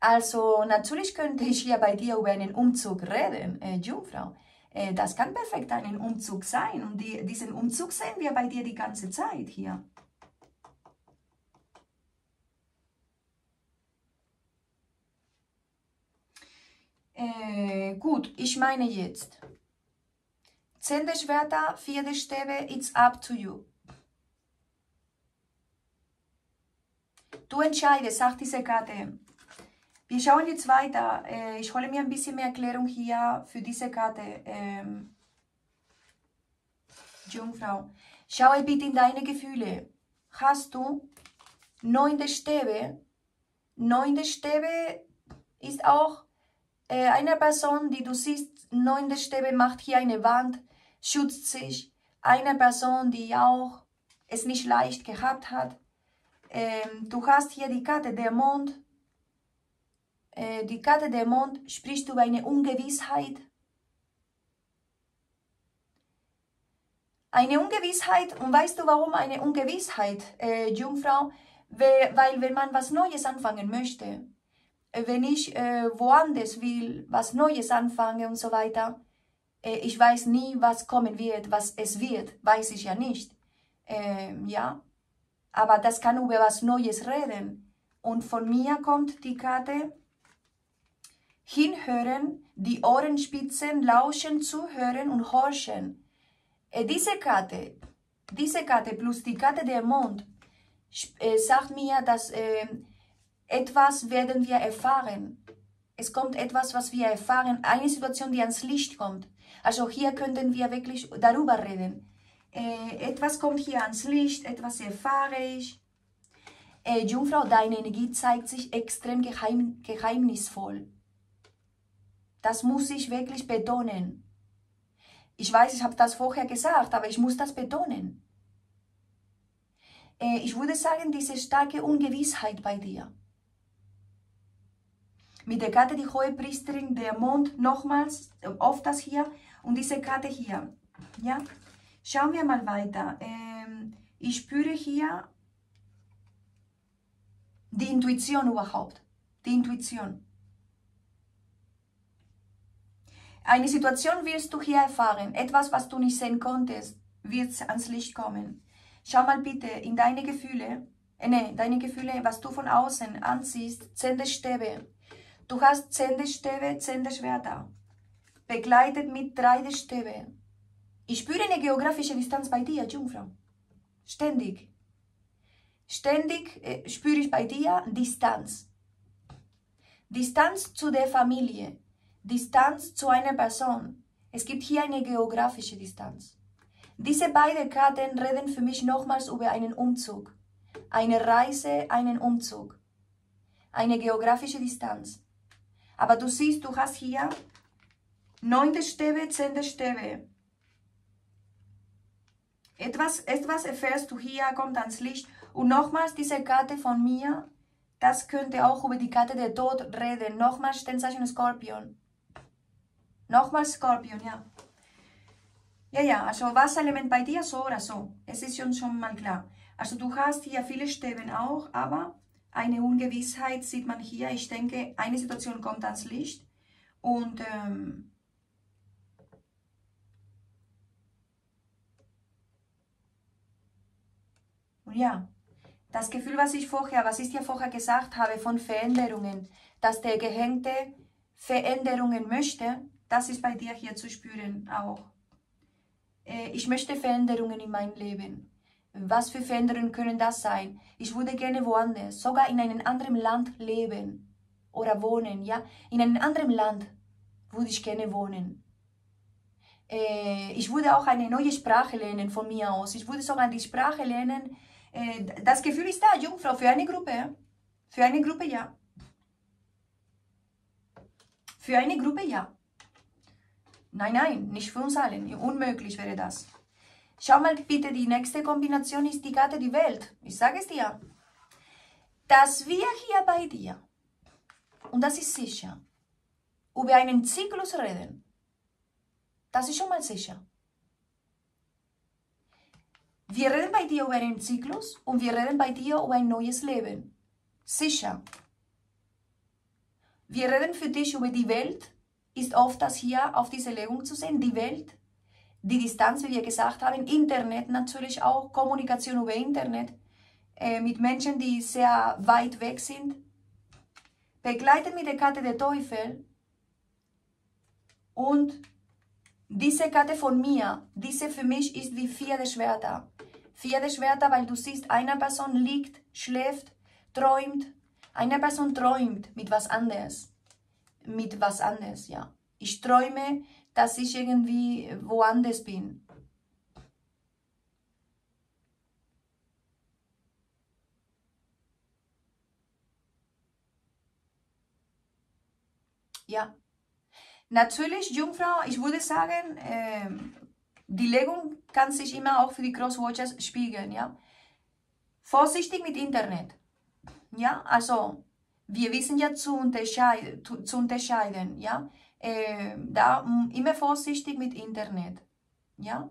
Speaker 1: Also natürlich könnte ich hier bei dir über einen Umzug reden, äh, Jungfrau. Äh, das kann perfekt ein Umzug sein. Und die, diesen Umzug sehen wir bei dir die ganze Zeit hier. Äh, gut, ich meine jetzt. Zehnte Schwerter, vierte Stäbe, it's up to you. Du entscheidest, sagt diese Karte. Wir schauen jetzt weiter. Äh, ich hole mir ein bisschen mehr Erklärung hier für diese Karte. Ähm, Jungfrau, schaue bitte in deine Gefühle. Hast du neunte Stäbe? Neunte Stäbe ist auch Äh, eine Person, die du siehst, neunte Stäbe macht hier eine Wand, schützt sich. Eine Person, die auch es nicht leicht gehabt hat. Ähm, du hast hier die Karte der Mond. Äh, die Karte der Mond spricht über eine Ungewissheit. Eine Ungewissheit, und weißt du warum eine Ungewissheit, äh, Jungfrau? Weil, wenn man was Neues anfangen möchte, äh, wenn ich äh, woanders will, was Neues anfange und so weiter, äh, ich weiß nie, was kommen wird, was es wird, weiß ich ja nicht. Äh, ja, aber das kann über was Neues reden. Und von mir kommt die Karte hinhören, die Ohrenspitzen lauschen, zuhören und horchen. Äh, diese Karte, diese Karte plus die Karte der Mond äh, sagt mir, dass äh, etwas werden wir erfahren. Es kommt etwas, was wir erfahren, eine Situation, die ans Licht kommt. Also hier könnten wir wirklich darüber reden. Äh, etwas kommt hier ans Licht, etwas erfahre ich. Äh, Jungfrau, deine Energie zeigt sich extrem geheim, geheimnisvoll. Das muss ich wirklich betonen. Ich weiß, ich habe das vorher gesagt, aber ich muss das betonen. Äh, ich würde sagen, diese starke Ungewissheit bei dir. Mit der Karte die hohe Priesterin, der Mond, nochmals, oft das hier und diese Karte hier. Ja, schauen wir mal weiter. Ähm, ich spüre hier die Intuition überhaupt. Die Intuition. Eine Situation wirst du hier erfahren. Etwas, was du nicht sehen konntest, wird ans Licht kommen. Schau mal bitte in deine Gefühle, äh, nee, deine Gefühle, was du von außen ansiehst, zehn Stäbe. Du hast zehn Stäbe, zehn Schwerter, begleitet mit drei Stäbe. Ich spüre eine geografische Distanz bei dir, Jungfrau. Ständig. Ständig äh, spüre ich bei dir Distanz. Distanz zu der Familie. Distanz zu einer Person. Es gibt hier eine geografische Distanz. Diese beiden Karten reden für mich nochmals über einen Umzug. Eine Reise, einen Umzug. Eine geografische Distanz. Aber du siehst, du hast hier neunte Stäbe, zehnte Stäbe. Etwas, etwas erfährst du hier, kommt ans Licht. Und nochmals diese Karte von mir, das könnte auch über die Karte der Tod reden. Nochmals Sternzeichen Skorpion. Nochmals Skorpion, ja. Ja, ja, also Wasserelement bei dir so oder so. Es ist schon, schon mal klar. Also du hast hier viele Stäbe auch, aber eine Ungewissheit sieht man hier. Ich denke, eine Situation kommt ans Licht und ähm, und ja, das Gefühl, was ich vorher, was ich dir vorher gesagt habe von Veränderungen, dass der Gehängte Veränderungen möchte, das ist bei dir hier zu spüren auch. Äh, ich möchte Veränderungen in meinem Leben. Was für Veränderungen können das sein? Ich würde gerne woanders, sogar in einem anderen Land leben oder wohnen, ja? In einem anderen Land würde ich gerne wohnen. Äh, ich würde auch eine neue Sprache lernen von mir aus. Ich würde sogar die Sprache lernen. Äh, das Gefühl ist da, Jungfrau, für eine Gruppe. Für eine Gruppe, ja. Für eine Gruppe, ja. Nein, nein, nicht für uns alle. Unmöglich wäre das. Schau mal bitte, die nächste Kombination ist die Karte die Welt. Ich sage es dir. Dass wir hier bei dir, und das ist sicher, über einen Zyklus reden, das ist schon mal sicher. Wir reden bei dir über einen Zyklus und wir reden bei dir über ein neues Leben. Sicher. Wir reden für dich über die Welt, ist oft das hier auf dieser Legung zu sehen, die Welt die Distanz, wie wir gesagt haben, Internet natürlich auch, Kommunikation über Internet äh, mit Menschen, die sehr weit weg sind. Begleitet mit der Karte der Teufel und diese Karte von mir, diese für mich ist wie vier der Schwerter. Vier der Schwerter, weil du siehst, eine Person liegt, schläft, träumt. Eine Person träumt mit was anderes. Mit was anderes, ja. Ich träume dass ich irgendwie woanders bin. Ja, Natürlich, Jungfrau, ich würde sagen, äh, die Legung kann sich immer auch für die Crosswatchers spiegeln, ja. Vorsichtig mit Internet. Ja, also wir wissen ja zu, unterscheid zu unterscheiden, ja. Äh, da immer vorsichtig mit Internet, ja.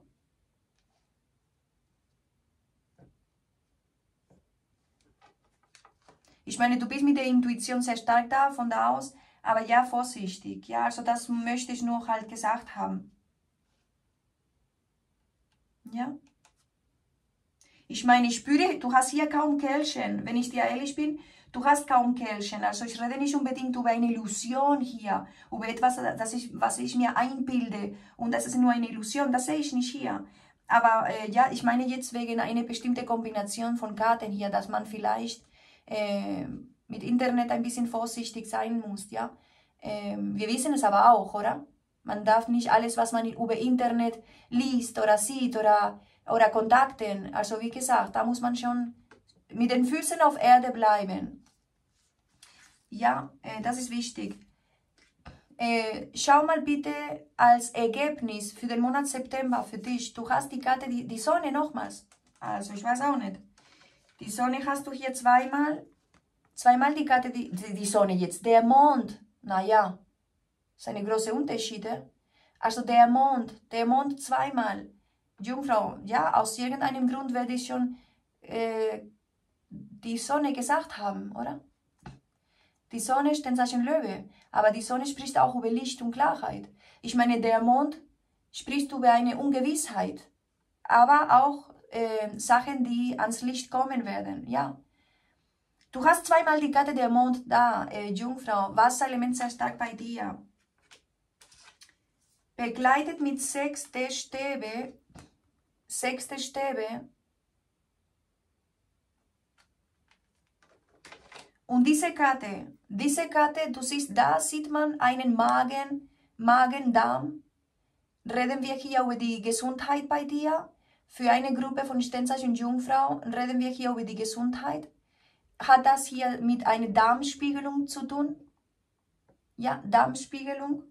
Speaker 1: Ich meine, du bist mit der Intuition sehr stark da, von da aus, aber ja, vorsichtig. Ja, also das möchte ich nur halt gesagt haben. Ja. Ich meine, ich spüre, du hast hier kaum Kälchen. Wenn ich dir ehrlich bin, du hast kaum Kälchen. Also ich rede nicht unbedingt über eine Illusion hier, über etwas, das ich, was ich mir einbilde. Und das ist nur eine Illusion, das sehe ich nicht hier. Aber äh, ja, ich meine jetzt wegen einer bestimmten Kombination von Karten hier, dass man vielleicht äh, mit Internet ein bisschen vorsichtig sein muss, ja. Äh, wir wissen es aber auch, oder? Man darf nicht alles, was man über Internet liest oder sieht oder, oder Kontakten, also wie gesagt, da muss man schon mit den Füßen auf Erde bleiben. Ja, äh, das ist wichtig. Äh, schau mal bitte als Ergebnis für den Monat September für dich. Du hast die Karte, die, Sonne nochmals. Also ich weiß auch nicht. Die Sonne hast du hier zweimal. Zweimal die Karte, die, die, die Sonne jetzt. Der Mond, naja, ist eine große Unterschiede. Also der Mond, der Mond zweimal. Jungfrau, ja, aus irgendeinem Grund werde ich schon äh, die Sonne gesagt haben, oder? Die Sonne ist Zeichen Löwe, aber die Sonne spricht auch über Licht und Klarheit. Ich meine, der Mond spricht über eine Ungewissheit, aber auch äh, Sachen, die ans Licht kommen werden. Ja. Du hast zweimal die Karte der Mond da, äh, Jungfrau. Wasserelement sehr stark bei dir. Begleitet mit sechste Stäbe. Sechste Stäbe. Und diese Karte, diese Karte, du siehst, da sieht man einen Magen, Magen-Darm. Reden wir hier über die Gesundheit bei dir. Für eine Gruppe von Sternzeichen Jungfrau reden wir hier über die Gesundheit. Hat das hier mit einer Darmspiegelung zu tun? Ja, Darmspiegelung.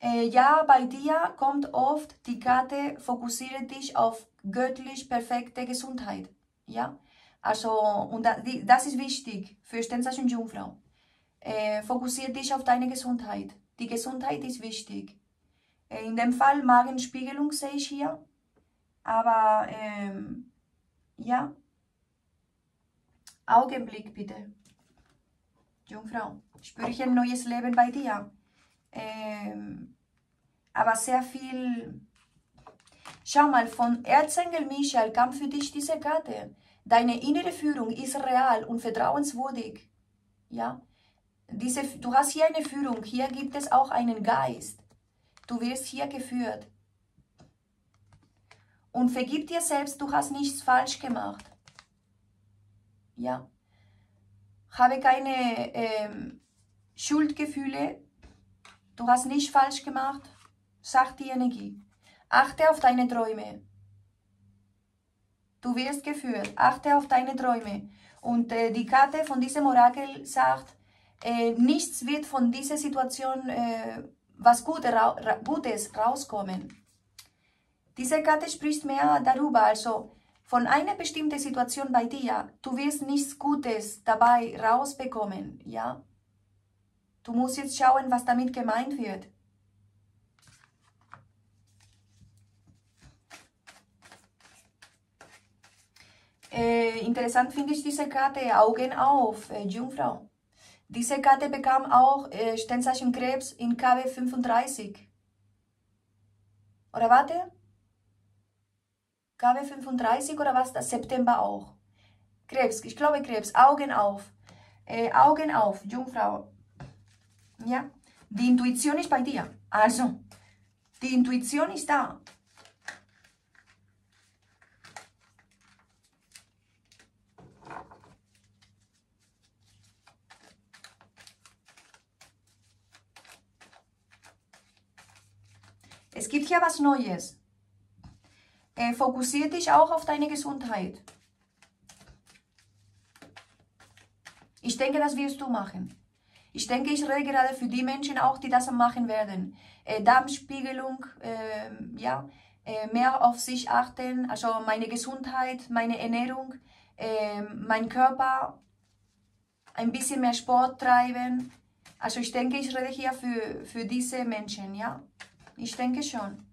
Speaker 1: Äh, ja, bei dir kommt oft die Karte, fokussiere dich auf göttlich perfekte Gesundheit. Ja, also, und das ist wichtig für Sternzeichen Jungfrau. Äh, fokussiere dich auf deine Gesundheit. Die Gesundheit ist wichtig. Äh, in dem Fall Magenspiegelung sehe ich hier. Aber ähm, ja, Augenblick bitte. Jungfrau, spüre ich ein neues Leben bei dir. Ähm, aber sehr viel... Schau mal, von Erzengel Michael kam für dich diese Karte. Deine innere Führung ist real und vertrauenswürdig. Ja, diese, du hast hier eine Führung. Hier gibt es auch einen Geist. Du wirst hier geführt. Und vergib dir selbst, du hast nichts falsch gemacht. Ja. Habe keine ähm, Schuldgefühle. Du hast nicht falsch gemacht. Sagt die Energie. Achte auf deine Träume. Du wirst geführt. Achte auf deine Träume. Und äh, die Karte von diesem Orakel sagt, äh, nichts wird von dieser Situation äh, was Gute, ra Gutes rauskommen. Diese Karte spricht mehr darüber, also von einer bestimmten Situation bei dir. Du wirst nichts Gutes dabei rausbekommen, ja? Du musst jetzt schauen, was damit gemeint wird. Äh, interessant finde ich diese Karte, Augen auf, äh, Jungfrau. Diese Karte bekam auch äh, Sternzeichen Krebs in KW 35. Oder warte? KW 35 oder was? Das September auch. Krebs, ich glaube Krebs. Augen auf. Äh, Augen auf, Jungfrau. Ja, die Intuition ist bei dir. Also, die Intuition ist da. Es gibt hier was Neues. Äh, fokussiere dich auch auf deine Gesundheit. Ich denke, das wirst du machen. Ich denke, ich rede gerade für die Menschen auch, die das machen werden. Äh, Darmspiegelung, äh, ja, mehr auf sich achten, also meine Gesundheit, meine Ernährung, äh, mein Körper, ein bisschen mehr Sport treiben. Also ich denke, ich rede hier für, für diese Menschen, ja. Ich denke schon.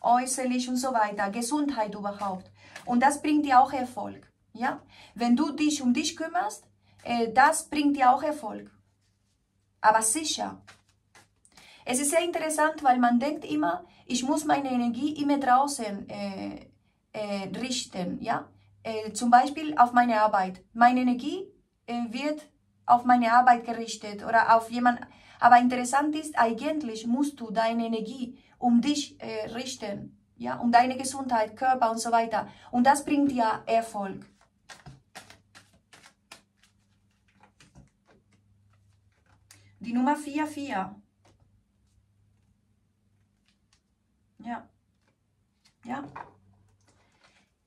Speaker 1: Äußerlich und so weiter, Gesundheit überhaupt. Und das bringt dir auch Erfolg, ja. Wenn du dich um dich kümmerst, äh, das bringt dir auch Erfolg. Aber sicher. Es ist sehr interessant, weil man denkt immer, ich muss meine Energie immer draußen äh, äh, richten. Ja? Äh, zum Beispiel auf meine Arbeit. Meine Energie äh, wird auf meine Arbeit gerichtet oder auf jemand. Aber interessant ist, eigentlich musst du deine Energie um dich äh, richten, ja, um deine Gesundheit, Körper und so weiter. Und das bringt dir Erfolg. Die Nummer 44. Ja. Ja.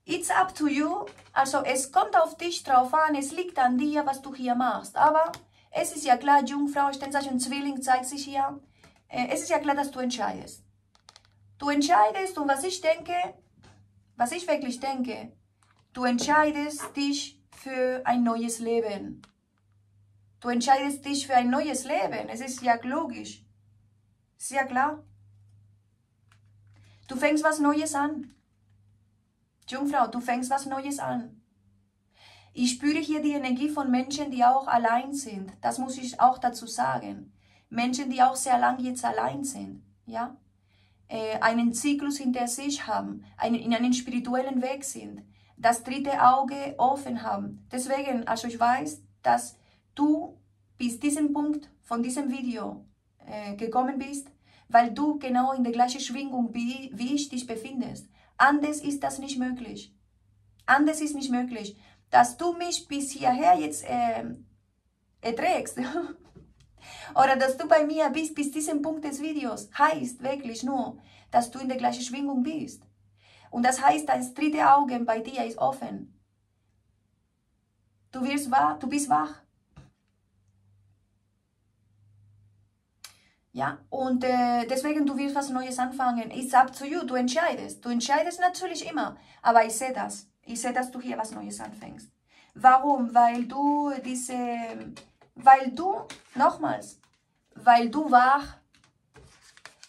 Speaker 1: It's up to you. Also es kommt auf dich drauf an, es liegt an dir, was du hier machst. Aber es ist ja klar, Jungfrau, Sternzeichen Zwilling zeigt sich hier. Äh, es ist ja klar, dass du entscheidest. Du entscheidest und was ich denke, was ich wirklich denke, du entscheidest dich für ein neues Leben. Du entscheidest dich für ein neues Leben. Es ist ja logisch. Sehr klar. Du fängst was Neues an. Jungfrau, du fängst was Neues an. Ich spüre hier die Energie von Menschen, die auch allein sind. Das muss ich auch dazu sagen. Menschen, die auch sehr lang jetzt allein sind. Ja? Äh, einen Zyklus hinter sich haben, einen, in einem spirituellen Weg sind, das dritte Auge offen haben. Deswegen, also ich weiß, dass du bis diesem Punkt von diesem Video äh, gekommen bist, weil du genau in der gleichen Schwingung wie, wie ich dich befindest. Anders ist das nicht möglich. Anders ist nicht möglich. Dass du mich bis hierher jetzt äh, erträgst [LAUGHS] oder dass du bei mir bist bis diesem Punkt des Videos, heißt wirklich nur, dass du in der gleichen Schwingung bist. Und das heißt, das dritte Auge bei dir ist offen. Du, wirst wach, du bist wach. Ja, und äh, deswegen, du willst was Neues anfangen. It's up to you, du entscheidest. Du entscheidest natürlich immer, aber ich sehe das. Ich sehe, dass du hier was Neues anfängst. Warum? Weil du diese, weil du, nochmals, weil du wach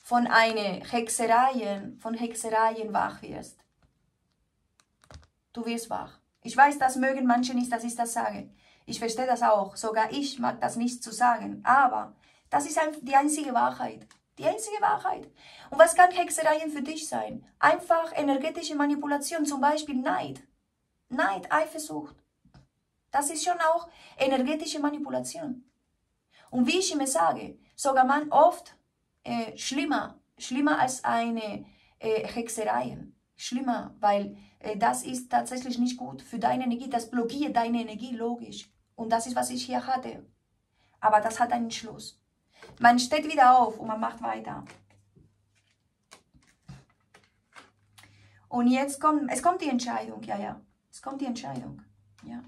Speaker 1: von einer Hexereien, von Hexereien wach wirst. Du wirst wach. Ich weiß, das mögen manche nicht, dass ich das sage. Ich verstehe das auch. Sogar ich mag das nicht zu sagen. Aber das ist die einzige Wahrheit. Die einzige Wahrheit. Und was kann Hexereien für dich sein? Einfach energetische Manipulation, zum Beispiel Neid. Neid, Eifersucht. Das ist schon auch energetische Manipulation. Und wie ich immer sage, sogar man oft äh, schlimmer, schlimmer als eine äh, Hexereien. Schlimmer, weil äh, das ist tatsächlich nicht gut für deine Energie. Das blockiert deine Energie, logisch. Und das ist, was ich hier hatte. Aber das hat einen Schluss. Man steht wieder auf und man macht weiter. Und jetzt kommt, es kommt die Entscheidung, ja, ja. Es kommt die Entscheidung, ja.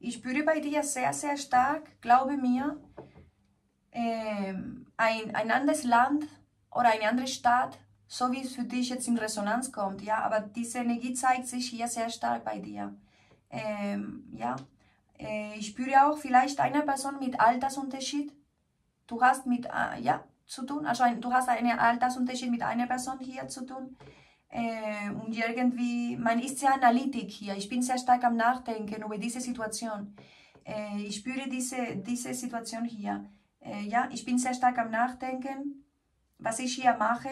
Speaker 1: Ich spüre bei dir sehr, sehr stark, glaube mir, äh, ein, ein anderes Land oder eine andere Stadt, so wie es für dich jetzt in Resonanz kommt, ja, aber diese Energie zeigt sich hier sehr stark bei dir. Ähm, ja, äh, ich spüre auch vielleicht eine Person mit Altersunterschied. Du hast mit, äh, ja, zu tun, also ein, du hast einen Altersunterschied mit einer Person hier zu tun. Äh, und irgendwie, man ist sehr analytisch hier. Ich bin sehr stark am Nachdenken über diese Situation. Äh, ich spüre diese, diese Situation hier. Äh, ja, ich bin sehr stark am Nachdenken, was ich hier mache.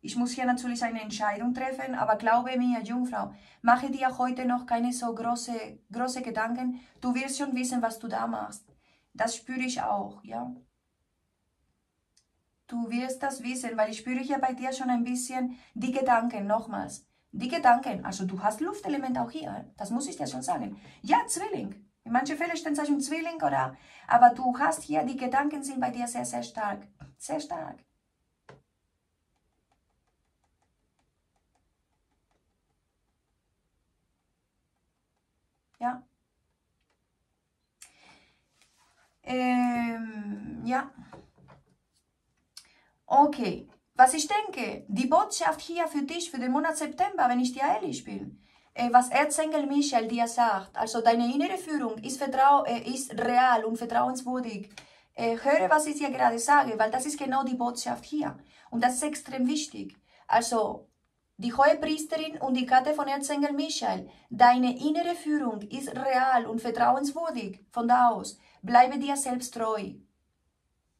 Speaker 1: Ich muss hier natürlich eine Entscheidung treffen, aber glaube mir, Jungfrau, mache dir heute noch keine so große, große Gedanken. Du wirst schon wissen, was du da machst. Das spüre ich auch, ja. Du wirst das wissen, weil ich spüre hier bei dir schon ein bisschen die Gedanken, nochmals. Die Gedanken, also du hast Luftelement auch hier, das muss ich dir schon sagen. Ja, Zwilling. In manchen Fällen steht es ein Zwilling, oder? Aber du hast hier, die Gedanken sind bei dir sehr, sehr stark. Sehr stark. Ja. Ähm, ja. Okay. Was ich denke, die Botschaft hier für dich, für den Monat September, wenn ich dir ehrlich bin, äh, was Erzengel Michael dir sagt, also deine innere Führung ist, vertrau äh, ist real und vertrauenswürdig. Äh, höre, was ich dir gerade sage, weil das ist genau die Botschaft hier. Und das ist extrem wichtig. Also, die hohe Priesterin und die Karte von Erzengel Michael. Deine innere Führung ist real und vertrauenswürdig. Von da aus, bleibe dir selbst treu.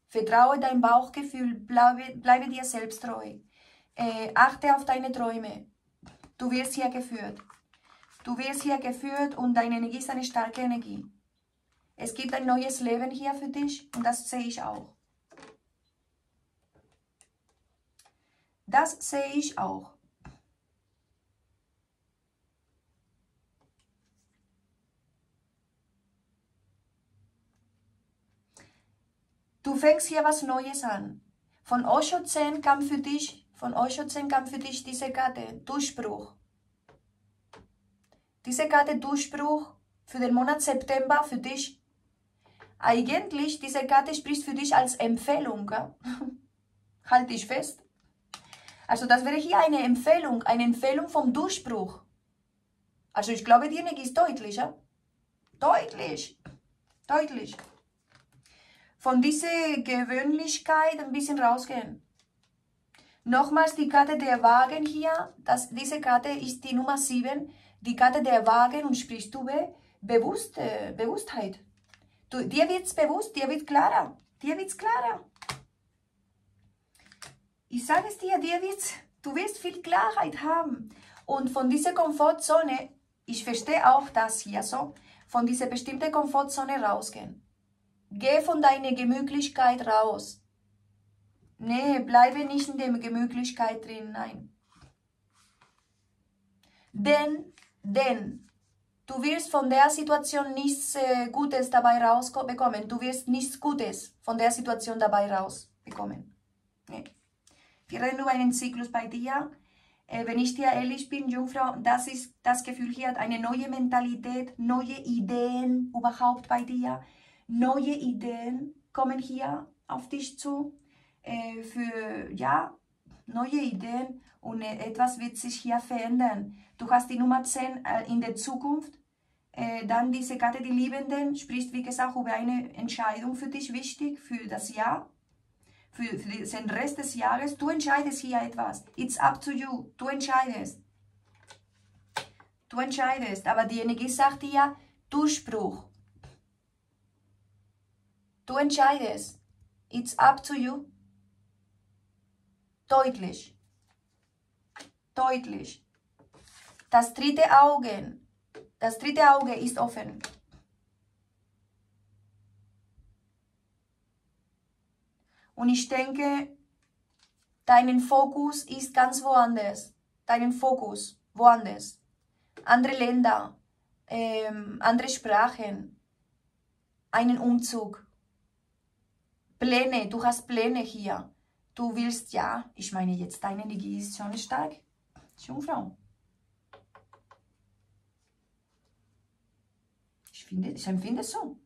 Speaker 1: Vertraue dein Bauchgefühl, bleibe, bleibe dir selbst treu. Äh, achte auf deine Träume. Du wirst hier geführt. Du wirst hier geführt und deine Energie ist eine starke Energie. Es gibt ein neues Leben hier für dich und das sehe ich auch. Das sehe ich auch. Du fängst hier was Neues an. Von Osho 10 kam für dich, von Osho 10 kam für dich diese Karte, Durchbruch. Diese Karte Durchbruch für den Monat September für dich. Eigentlich, diese Karte spricht für dich als Empfehlung. Ja? [LAUGHS] halt dich fest. Also das wäre hier eine Empfehlung, eine Empfehlung vom Durchbruch. Also ich glaube, die Energie ist deutlich. Ja? Deutlich. Deutlich von dieser Gewöhnlichkeit ein bisschen rausgehen. Nochmals die Karte der Wagen hier, das, diese Karte ist die Nummer 7, die Karte der Wagen und sprichst du bewusst, äh, Bewusstheit. Du, dir wird es bewusst, dir wird klarer, dir wird es klarer. Ich sage es dir, dir wird's, du wirst viel Klarheit haben. Und von dieser Komfortzone, ich verstehe auch das hier so, von dieser bestimmten Komfortzone rausgehen. Geh von deiner Gemütlichkeit raus. Nee, bleibe nicht in der Gemütlichkeit drin, nein. Denn, denn, du wirst von der Situation nichts äh, Gutes dabei rausbekommen. Du wirst nichts Gutes von der Situation dabei rausbekommen. Nee. Wir reden über einen Zyklus bei dir. Äh, wenn ich dir ehrlich bin, Jungfrau, das ist das Gefühl hier, eine neue Mentalität, neue Ideen überhaupt bei dir neue Ideen kommen hier auf dich zu, äh, für, ja, neue Ideen und äh, etwas wird sich hier verändern. Du hast die Nummer 10 äh, in der Zukunft, äh, dann diese Karte, die Liebenden, spricht wie gesagt über eine Entscheidung für dich wichtig, für das Jahr, für, für den Rest des Jahres. Du entscheidest hier etwas. It's up to you. Du entscheidest. Du entscheidest. Aber die Energie sagt dir, Durchbruch. Du entscheidest. It's up to you. Deutlich. Deutlich. Das dritte Auge, das dritte Auge ist offen. Und ich denke, dein Fokus ist ganz woanders. Dein Fokus woanders. Andere Länder, ähm, andere Sprachen, einen Umzug. Pläne, du hast Pläne hier. Du willst, ja, ich meine jetzt, deine Energie ist schon stark. Jungfrau. Ich, finde, ich empfinde es so.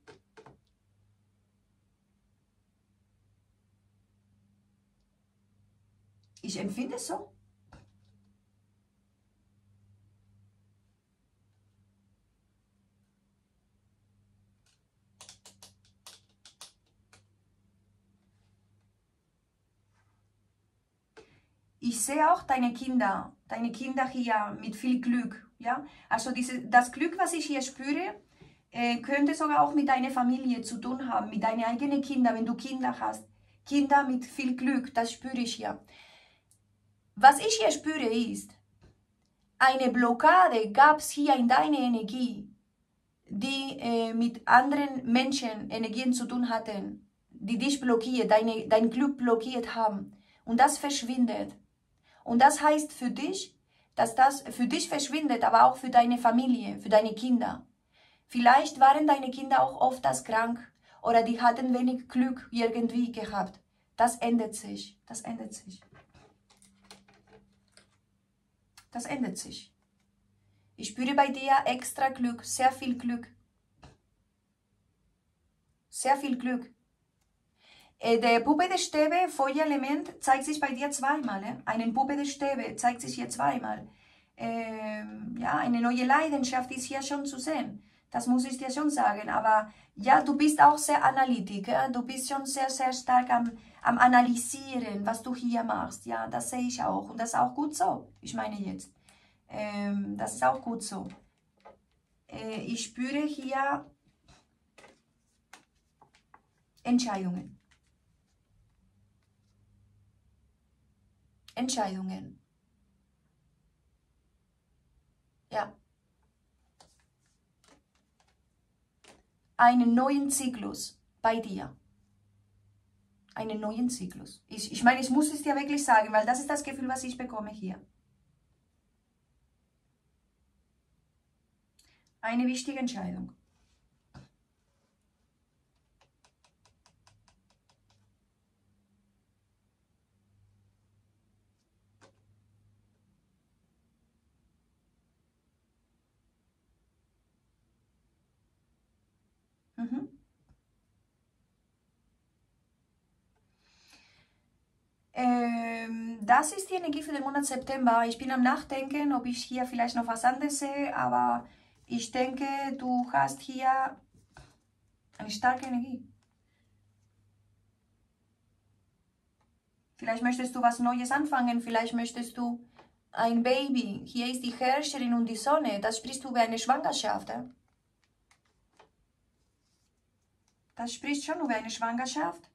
Speaker 1: Ich empfinde es so. Ich sehe auch deine Kinder, deine Kinder hier mit viel Glück. Ja? Also diese, das Glück, was ich hier spüre, äh, könnte sogar auch mit deiner Familie zu tun haben, mit deinen eigenen Kindern, wenn du Kinder hast. Kinder mit viel Glück, das spüre ich hier. Was ich hier spüre ist, eine Blockade gab es hier in deiner Energie, die äh, mit anderen Menschen Energien zu tun hatten, die dich blockiert, deine, dein Glück blockiert haben. Und das verschwindet. Und das heißt für dich, dass das für dich verschwindet, aber auch für deine Familie, für deine Kinder. Vielleicht waren deine Kinder auch oft das krank oder die hatten wenig Glück irgendwie gehabt. Das ändert sich. Das ändert sich. Das ändert sich. Ich spüre bei dir extra Glück, sehr viel Glück. Sehr viel Glück. Äh, der Puppe der Stäbe, Feuerelement, zeigt sich bei dir zweimal. Eh? Eine Puppe der Stäbe zeigt sich hier zweimal. Ähm, ja, eine neue Leidenschaft ist hier schon zu sehen. Das muss ich dir schon sagen. Aber ja, du bist auch sehr Analytiker. Du bist schon sehr, sehr stark am, am Analysieren, was du hier machst. Ja, das sehe ich auch. Und das ist auch gut so. Ich meine jetzt. Ähm, das ist auch gut so. Äh, ich spüre hier Entscheidungen. Entscheidungen. Ja. Einen neuen Zyklus bei dir. Einen neuen Zyklus. Ich, ich meine, ich muss es dir wirklich sagen, weil das ist das Gefühl, was ich bekomme hier. Eine wichtige Entscheidung. Mhm. Ähm, das ist die Energie für den Monat September. Ich bin am Nachdenken, ob ich hier vielleicht noch was anderes sehe, aber ich denke, du hast hier eine starke Energie. Vielleicht möchtest du was Neues anfangen, vielleicht möchtest du ein Baby. Hier ist die Herrscherin und die Sonne. Das sprichst du über eine Schwangerschaft. Das spricht schon über eine Schwangerschaft.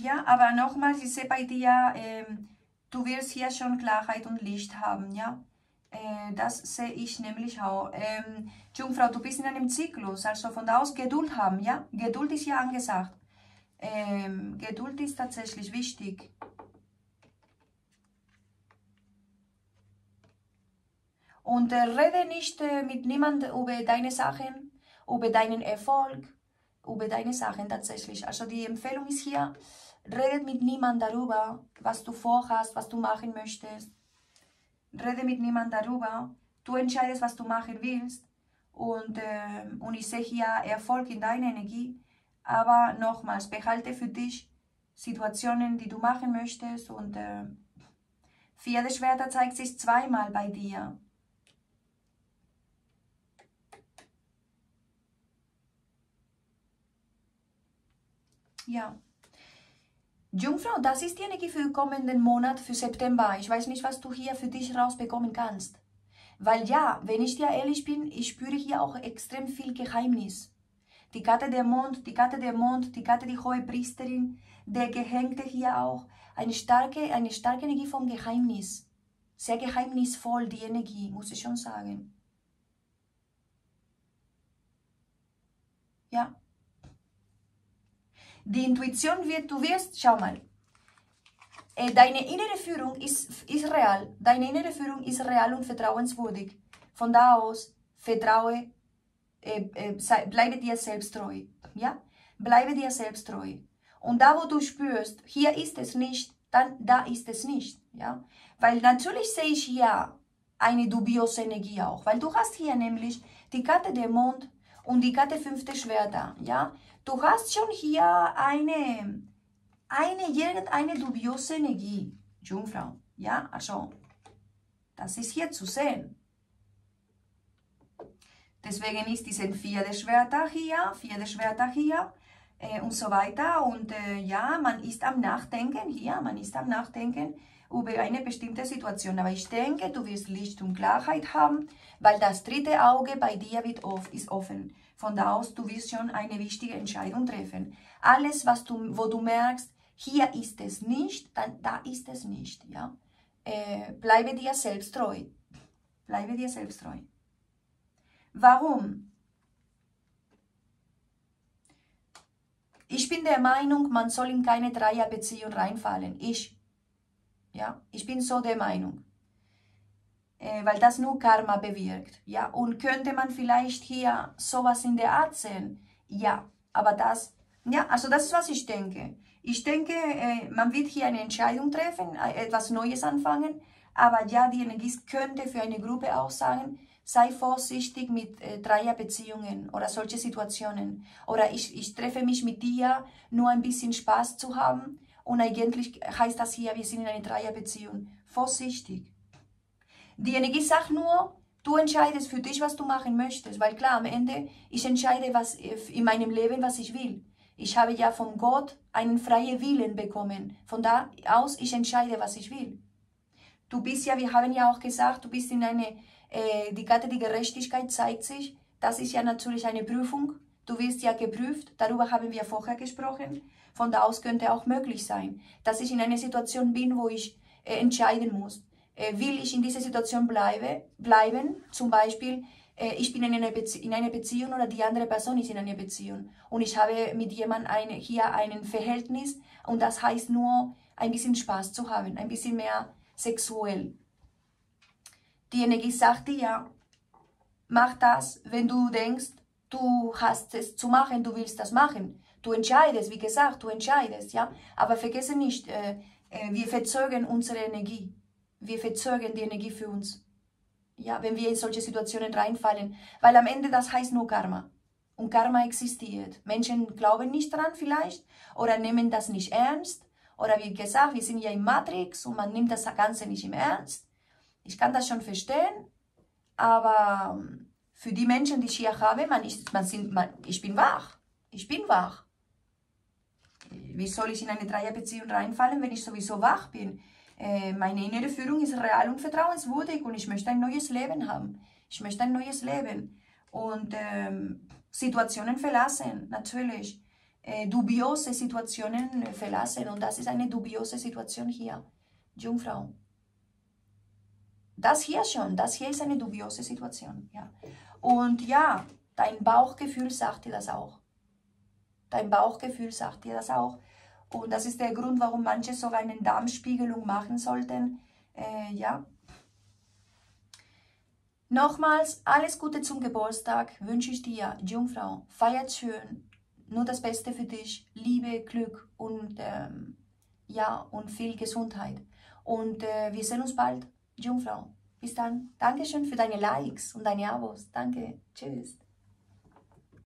Speaker 1: Ja, aber nochmals, ich sehe bei dir, ähm, du wirst hier schon Klarheit und Licht haben, ja. Äh, das sehe ich nämlich auch. Ähm, Jungfrau, du bist in einem Zyklus, also von da aus Geduld haben, ja. Geduld ist hier angesagt. Ähm, Geduld ist tatsächlich wichtig. Und äh, rede nicht äh, mit niemandem über deine Sachen, über deinen Erfolg, über deine Sachen tatsächlich. Also die Empfehlung ist hier, redet mit niemandem darüber, was du vorhast, was du machen möchtest. Rede mit niemandem darüber. Du entscheidest, was du machen willst. Und, äh, und ich sehe hier Erfolg in deiner Energie. Aber nochmals, behalte für dich Situationen, die du machen möchtest. Und äh, Vier der Schwerter zeigt sich zweimal bei dir. Ja. Jungfrau, das ist die Energie für den kommenden Monat, für September. Ich weiß nicht, was du hier für dich rausbekommen kannst. Weil ja, wenn ich dir ehrlich bin, ich spüre hier auch extrem viel Geheimnis. Die Karte der Mond, die Karte der Mond, die Karte die hohe Priesterin, der Gehängte hier auch. Eine starke, eine starke Energie vom Geheimnis. Sehr geheimnisvoll die Energie, muss ich schon sagen. Ja. Die Intuition wird, du wirst, schau mal, äh, deine innere Führung ist, ist real. Deine innere Führung ist real und vertrauenswürdig. Von da aus, vertraue, äh, äh, sei, bleibe dir selbst treu. Ja? Bleibe dir selbst treu. Und da, wo du spürst, hier ist es nicht, dann da ist es nicht. Ja? Weil natürlich sehe ich hier eine dubiose Energie auch. Weil du hast hier nämlich die Karte der Mond und die Karte fünfte Schwerter. Ja? Du hast schon hier eine, eine, irgendeine dubiose Energie, Jungfrau. Ja, also, das ist hier zu sehen. Deswegen ist diese vier der Schwerter hier, vier der Schwerter hier äh, und so weiter. Und äh, ja, man ist am Nachdenken hier, man ist am Nachdenken über eine bestimmte Situation. Aber ich denke, du wirst Licht und Klarheit haben, weil das dritte Auge bei dir wird off, ist offen. Von da aus, du wirst schon eine wichtige Entscheidung treffen. Alles, was du, wo du merkst, hier ist es nicht, dann da ist es nicht. Ja? Äh, bleibe dir selbst treu. Bleibe dir selbst treu. Warum? Ich bin der Meinung, man soll in keine Dreierbeziehung reinfallen. Ich. Ja, ich bin so der Meinung. Äh, weil das nur Karma bewirkt. Ja, und könnte man vielleicht hier sowas in der Art sehen? Ja, aber das, ja, also das ist, was ich denke. Ich denke, äh, man wird hier eine Entscheidung treffen, äh, etwas Neues anfangen, aber ja, die Energie könnte für eine Gruppe auch sagen, sei vorsichtig mit äh, Dreierbeziehungen oder solche Situationen. Oder ich, ich treffe mich mit dir, nur ein bisschen Spaß zu haben. Und eigentlich heißt das hier, wir sind in einer Dreierbeziehung. Vorsichtig. Die Energie sagt nur, du entscheidest für dich, was du machen möchtest. Weil klar, am Ende, ich entscheide was in meinem Leben, was ich will. Ich habe ja von Gott einen freien Willen bekommen. Von da aus, ich entscheide, was ich will. Du bist ja, wir haben ja auch gesagt, du bist in eine äh, die Karte der Gerechtigkeit zeigt sich, das ist ja natürlich eine Prüfung. Du wirst ja geprüft, darüber haben wir vorher gesprochen. Von da aus könnte auch möglich sein, dass ich in einer Situation bin, wo ich äh, entscheiden muss. Äh, will ich in dieser Situation bleibe, bleiben? Zum Beispiel, äh, ich bin in einer, in einer, Beziehung oder die andere Person ist in einer Beziehung und ich habe mit jemandem eine, hier ein Verhältnis und das heißt nur, ein bisschen Spaß zu haben, ein bisschen mehr sexuell. Die Energie sagt dir, mach das, wenn du denkst, du hast es zu machen, du willst das machen. Du entscheidest, wie gesagt, du entscheidest, ja. Aber vergesse nicht, äh, äh, wir verzögern unsere Energie. Wir verzögern die Energie für uns. Ja, wenn wir in solche Situationen reinfallen. Weil am Ende das heißt nur Karma. Und Karma existiert. Menschen glauben nicht daran vielleicht oder nehmen das nicht ernst. Oder wie gesagt, wir sind ja in Matrix und man nimmt das Ganze nicht im Ernst. Ich kann das schon verstehen, aber ähm, für die Menschen, die ich hier habe, man ist, man sind, man, ich bin wach. Ich bin wach. Wie soll ich in eine Dreierbeziehung reinfallen, wenn ich sowieso wach bin? Äh, meine innere Führung ist real und vertrauenswürdig und ich möchte ein neues Leben haben. Ich möchte ein neues Leben. Und ähm, Situationen verlassen, natürlich. Äh, dubiose Situationen verlassen. Und das ist eine dubiose Situation hier. Jungfrau. Das hier schon, das hier ist eine dubiose Situation. Ja. Und ja, dein Bauchgefühl sagt dir das auch. Dein Bauchgefühl sagt dir das auch. Und das ist der Grund, warum manche sogar eine Darmspiegelung machen sollten. Äh, ja. Nochmals, alles Gute zum Geburtstag wünsche ich dir, Jungfrau. Feiert schön, nur das Beste für dich. Liebe, Glück und, ähm, ja, und viel Gesundheit. Und äh, wir sehen uns bald. Jungfrau. Bis dann. Dankeschön für deine Likes und deine Abos. Danke. Tschüss.